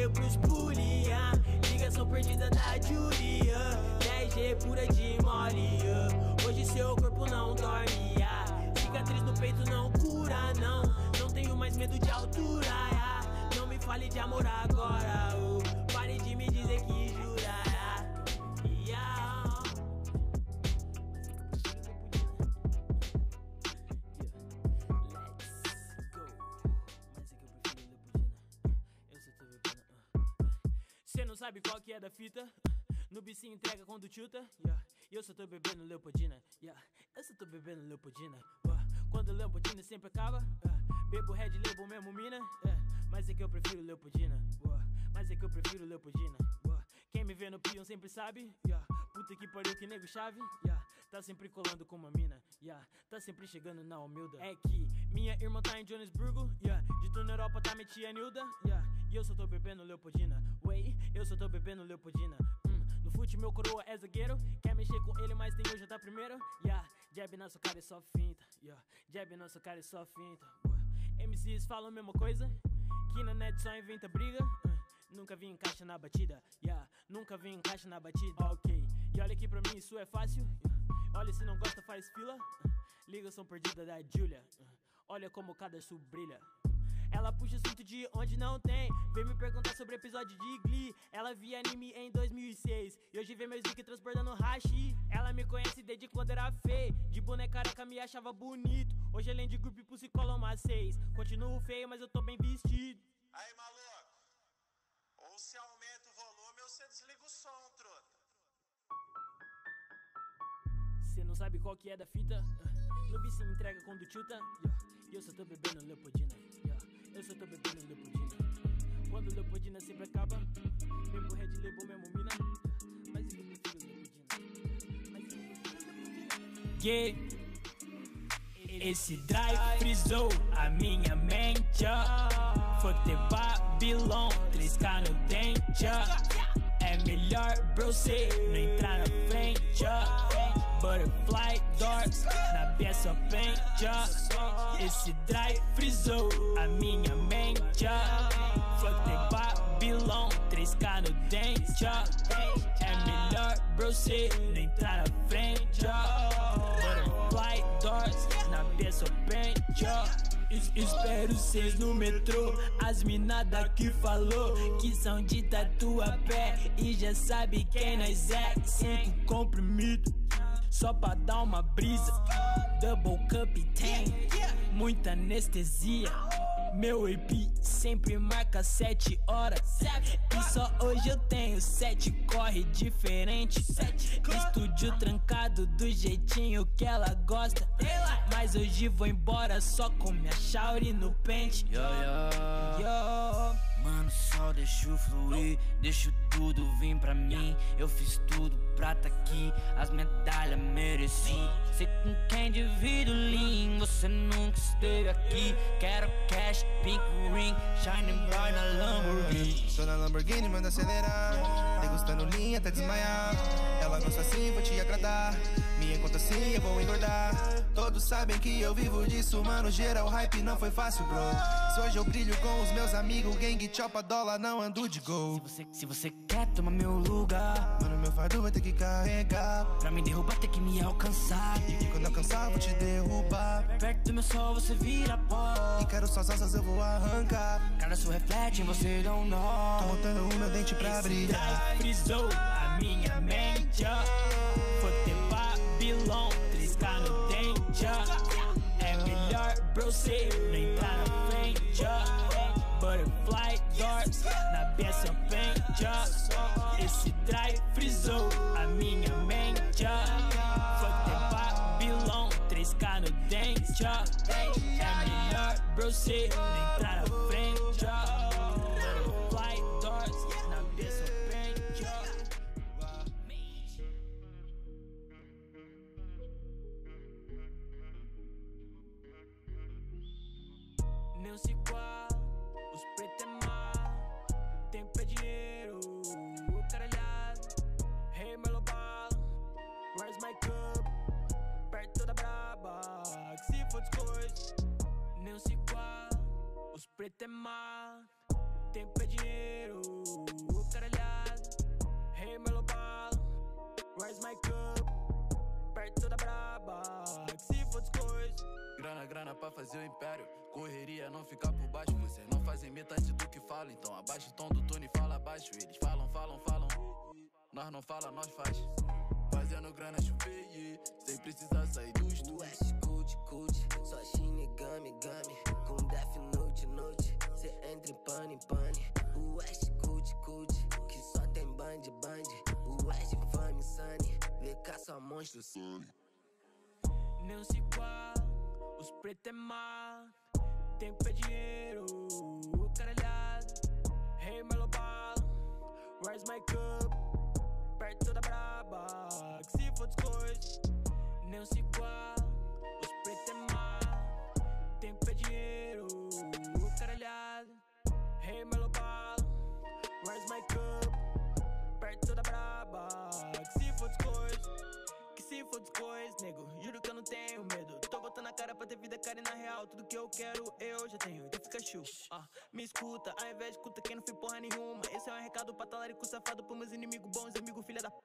meio pros. Ligação perdida da Julia. 10G pura de mole. Hoje seu corpo não dorme. Cicatriz no peito não cura, não. Não tenho mais medo de altura. ah. Não me fale de amor agora. oh. Pare de me dizer que fita? No bici entrega quando chuta. Yeah. Eu só tô bebendo Leopoldina. Yeah. Eu só tô bebendo Leopoldina. Uh. Quando Leopoldina sempre acaba. uh. Bebo Red Label mesmo mina. Yeah. Mas é que eu prefiro Leopoldina. Uh. Mas é que eu prefiro Leopoldina. Uh. Quem me vê no peão sempre sabe. Yeah. Puta que pariu que nego chave. Yeah. Tá sempre colando com uma mina. Yeah. Tá sempre chegando na humilda. É que minha irmã tá em Johannesburgo. Yeah. De tu na Europa tá minha tia Nilda. Yeah. E eu só tô bebendo Leopoldina. Way, eu só tô bebendo Leopoldina. Hum, No fute meu coroa é zagueiro. Quer mexer com ele, mas tem hoje tá primeiro. Yeah, jab na sua cara é só finta. yeah. Jab nossa cara é só finta. boy. MCs falam a mesma coisa, que na net só inventa briga. uh. Nunca vi encaixa na batida, yeah. Nunca vi encaixa na batida, ok. E olha que pra mim isso é fácil. yeah. Olha se não gosta faz fila. uh. Ligação perdida da Julia. uh. Olha como cada sub brilha. Ela puxa assunto de onde não tem. Vem me perguntar sobre episódio de Glee. Ela via anime em 2006. E hoje vê meus Vic transportando hashi. Ela me conhece desde quando era feio. De boneca careca me achava bonito. Hoje além de grupo cola uma seis. Continuo feio, mas eu tô bem vestido. Aí, maluco. Ou se aumenta o volume ou você desliga o som, truta. Cê não sabe qual que é da fita? Uh, Noob se entrega quando chuta. yeah. E eu só tô bebendo Leopoldina. yeah. Eu só tô bebendo Leopoldina. Quando Leopoldina sempre acaba, mesmo Red Label, mesmo mina. Mas eu prefiro Leopoldina. Mas eu prefiro Leopoldina. Yeah. Esse drive frisou a minha mente. ó. Fuck the Babylon, 3K no dente. ó. É melhor bro cê não entrar na frente. ó. Butterfly doors, na pente. ó. Esse drive frisou a minha mente. Fuck the Babylon, 3K no dente. É melhor bro cê não entrar na frente. Butterfly doors, na pente. ó. Es- Espero cês no metrô, as mina daqui falou que são de tatuapé e já sabe quem nós é. Cinco comprimido, só pra dar uma brisa. Double cup tem muita anestesia. Meu AP sempre marca sete horas. E só hoje eu tenho sete, corre diferente. Estúdio trancado do jeitinho que ela gosta. Mas hoje vou embora só com minha Shauri no pente. Yo, yo. Yo. Mano, só deixo fluir, deixo tudo vir pra mim. Eu fiz tudo pra tá aqui, as medalhas mereci. Sei com quem divido lean, você nunca esteve aqui. Quero cash, pink ring, shining bright na Lamborghini. Tô na Lamborghini, manda acelerar. Degustando linha até desmaiar. Ela gosta assim, vou te agradar. Minha conta sim, eu vou engordar. Todos sabem que eu vivo disso, mano. Geral hype não foi fácil, bro. Se hoje eu brilho com os meus amigos, gang chopa dólar, não ando de gol. Se você, se você quer tomar meu lugar, Mano, meu fardo vai ter que carregar. pra me derrubar tem que me alcançar. E quando alcançar, vou te derrubar. Perto do meu sol você vira pó. E quero suas asas, eu vou arrancar. Cara, isso reflete em você, um nó. Tô montando o meu dente pra brilhar. Drive frisou a minha mente. Fuck the Babylon, 3K no dente. ó. É melhor bro cê não entrar na frente. Butterfly doors, na beça eu pente. ó. Esse drive frisou a minha mente. the Babylon, 3K no dente. ó. É melhor bro cê não entrar na frente. Os pretos é mal, tempo é dinheiro, o caralhado. Hey Ball, where's my cup? Perto da braba, que se for coisas. Grana, grana pra fazer o império. Correria, não ficar por baixo. Vocês não fazem metade do que falam. Então abaixa o tom do e fala baixo. Eles falam, falam, falam. Nós não fala, nós faz. Fazendo grana chover, sem precisar sair do estúdio. Cult, só Shinigami, Gami Com Death Note, Note Cê entra em pane, pane O West Cult, Cult Que só tem band, band O West Fame, Sunny VK só monstro, Sunny não se igual, os pretos é mal, tempo é dinheiro, o caralhado. Hey Melo Ball, where's my cup? Perto da braba, que se for coisas. Não se igual, for coisas, nego, juro que eu não tenho medo. Tô botando a cara pra cara e na real, tudo que eu quero eu já tenho, então fica chu. Ah, me escuta, ao invés de escuta quem não foi porra nenhuma. Esse é um recado pra talarico safado, pros meus inimigos bons, amigo filha da p.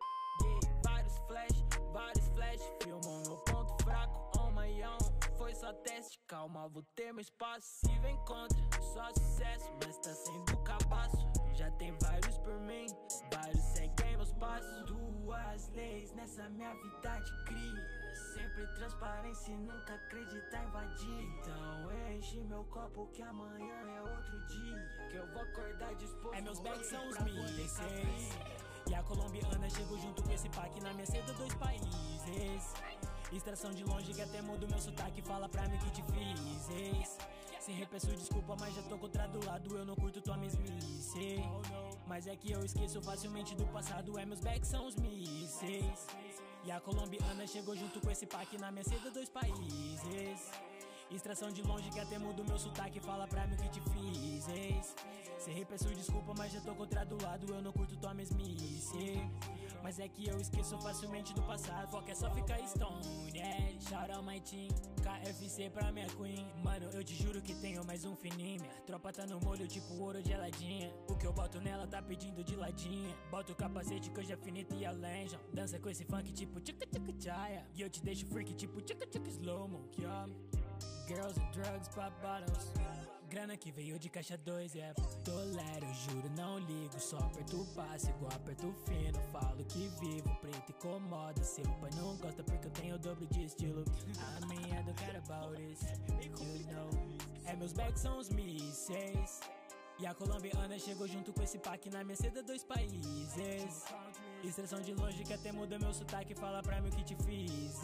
Yeah, vários flash, vários flash, filmam meu ponto fraco, on my own. Foi só teste, calma, vou ter meu espaço. Se vem contra, só sucesso, mas tá sendo cabaço. Já tem vários por mim, vários seguem meus passos. Duas leis nessa minha vida de cria. Sempre transparência e nunca acreditar em vadia. Então enche meu copo que amanhã é outro dia. Que eu vou acordar disposto. É meus bags são os mísseis. E a colombiana chegou junto com esse pack na minha seda dois países. Extração de longe que até muda o meu sotaque. Fala pra mim o que te fiz. ex. Sem peço desculpa, mas já tô contra do lado. Eu não curto tua mesmice. Mas é que eu esqueço facilmente do passado. É meus backs são os mísseis. E a colombiana chegou junto com esse pack na minha seda dois países. Extração de longe que até muda o meu sotaque. Fala pra mim o que te fiz. ex. Sem peço desculpa, mas já tô contra do lado. Eu não curto tua mesmice. Mas é que eu esqueço facilmente do passado. Foca é só ficar stone, yeah. Shout out my team, KFC pra minha queen. Mano, eu te juro que tenho mais um fininho. Minha tropa tá no molho tipo ouro geladinha. O que eu boto nela tá pedindo de ladinha. Bota o capacete que hoje é finito e a lenja. Dança com esse funk tipo tchica tchica chaya. E eu te deixo freak tipo tchica tchica slow mo. Yeah. Girls and drugs, pop bottles. Grana que veio de caixa 2, é Tolero, eu juro, não ligo Só aperto o passe, igual aperto fino. Falo que vivo, preto incomoda Seu pai não gosta porque eu tenho o dobro de estilo. A minha do cara this, you know. É meus bags são os mísseis. E a colombiana chegou junto com esse pack na minha seda dois países. Extração de longe que até muda meu sotaque. Fala pra mim o que te fiz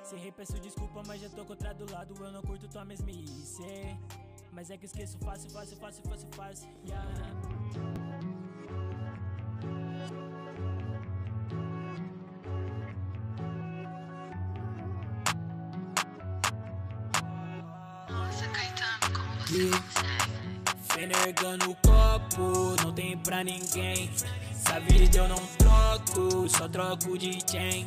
ex. Se rei peço desculpa, mas já tô contra do lado Eu não curto tua mesmice Mas é que esqueço fácil, fácil, fácil, fácil, fácil yeah. Nossa, Caetano, como você Yeah. Fenegando o copo, não tem pra ninguém. Essa vida eu não troco, só troco de chain.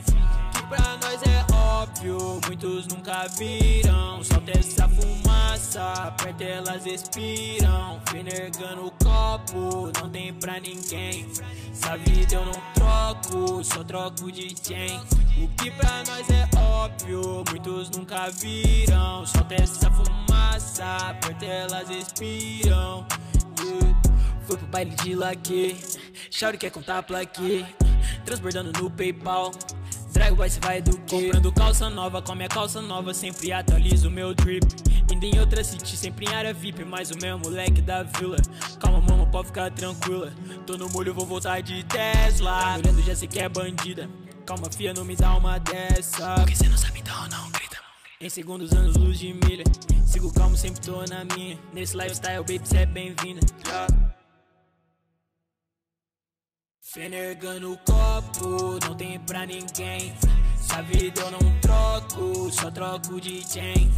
Pra nós é óbvio, muitos nunca viram. Solta essa fumaça, perto elas expiram. Fenegando o copo, não tem pra ninguém. Essa vida eu não troco, só troco de chain. O que pra nós é óbvio, muitos nunca viram. Solta essa fumaça, perto elas expiram. Foi pro baile de laque, Shauri quer contar plaque, transbordando no PayPal. Drago Boy, cê vai do que? Comprando calça nova, com a minha calça nova, sempre atualizo meu drip. Indo em outra city, sempre em área VIP, mas o meu moleque da vila. Calma, mama, pode ficar tranquila. Tô no molho, vou voltar de Tesla. Tá olhando, já sei que é bandida. Calma, fia, não me dá uma dessa. Porque cê não sabe então, não grita. Em segundos, anos, luz de milha. Sigo calmo, sempre tô na minha. Nesse lifestyle, baby, cê é bem-vinda. Yeah. Fenegando o copo, não tem pra ninguém. Essa vida eu não troco, só troco de chain.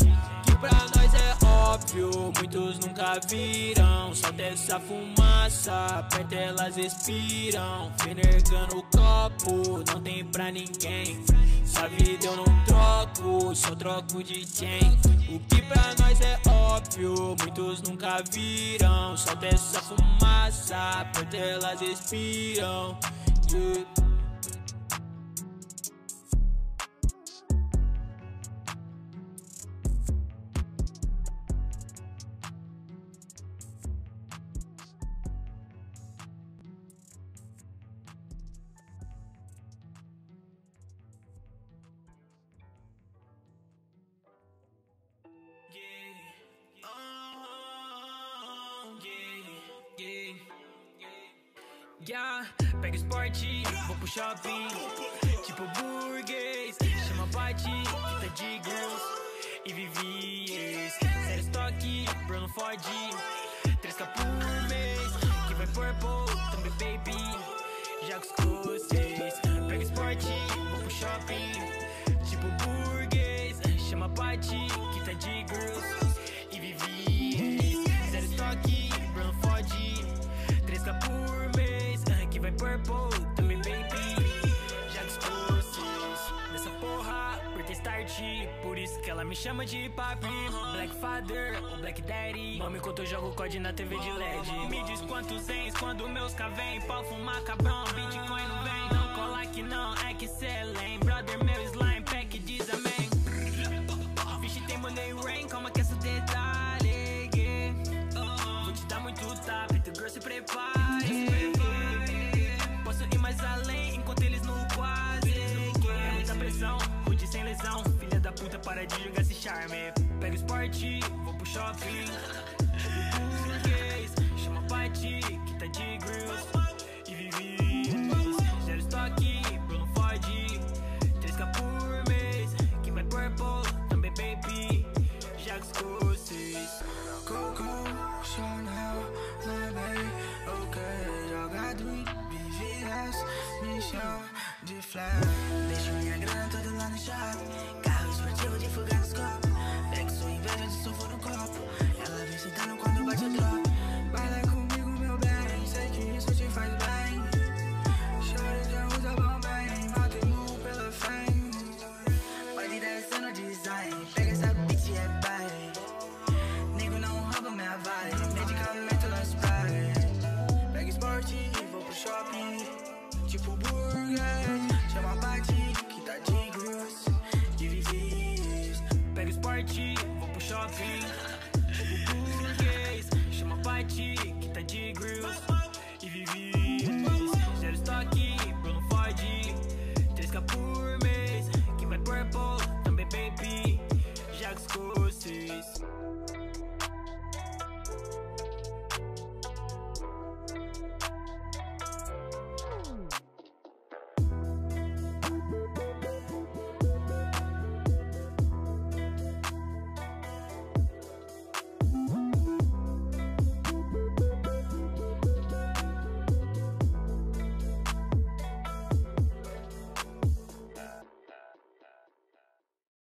Que pra nós é óbvio, muitos nunca viram. Solta essa fumaça, perto elas expiram. Fenegando o copo, não tem pra ninguém. Essa vida eu não troco, só troco de chain. O que pra nós é óbvio, muitos nunca viram. Solta essa fumaça, perto elas expiram. Yeah,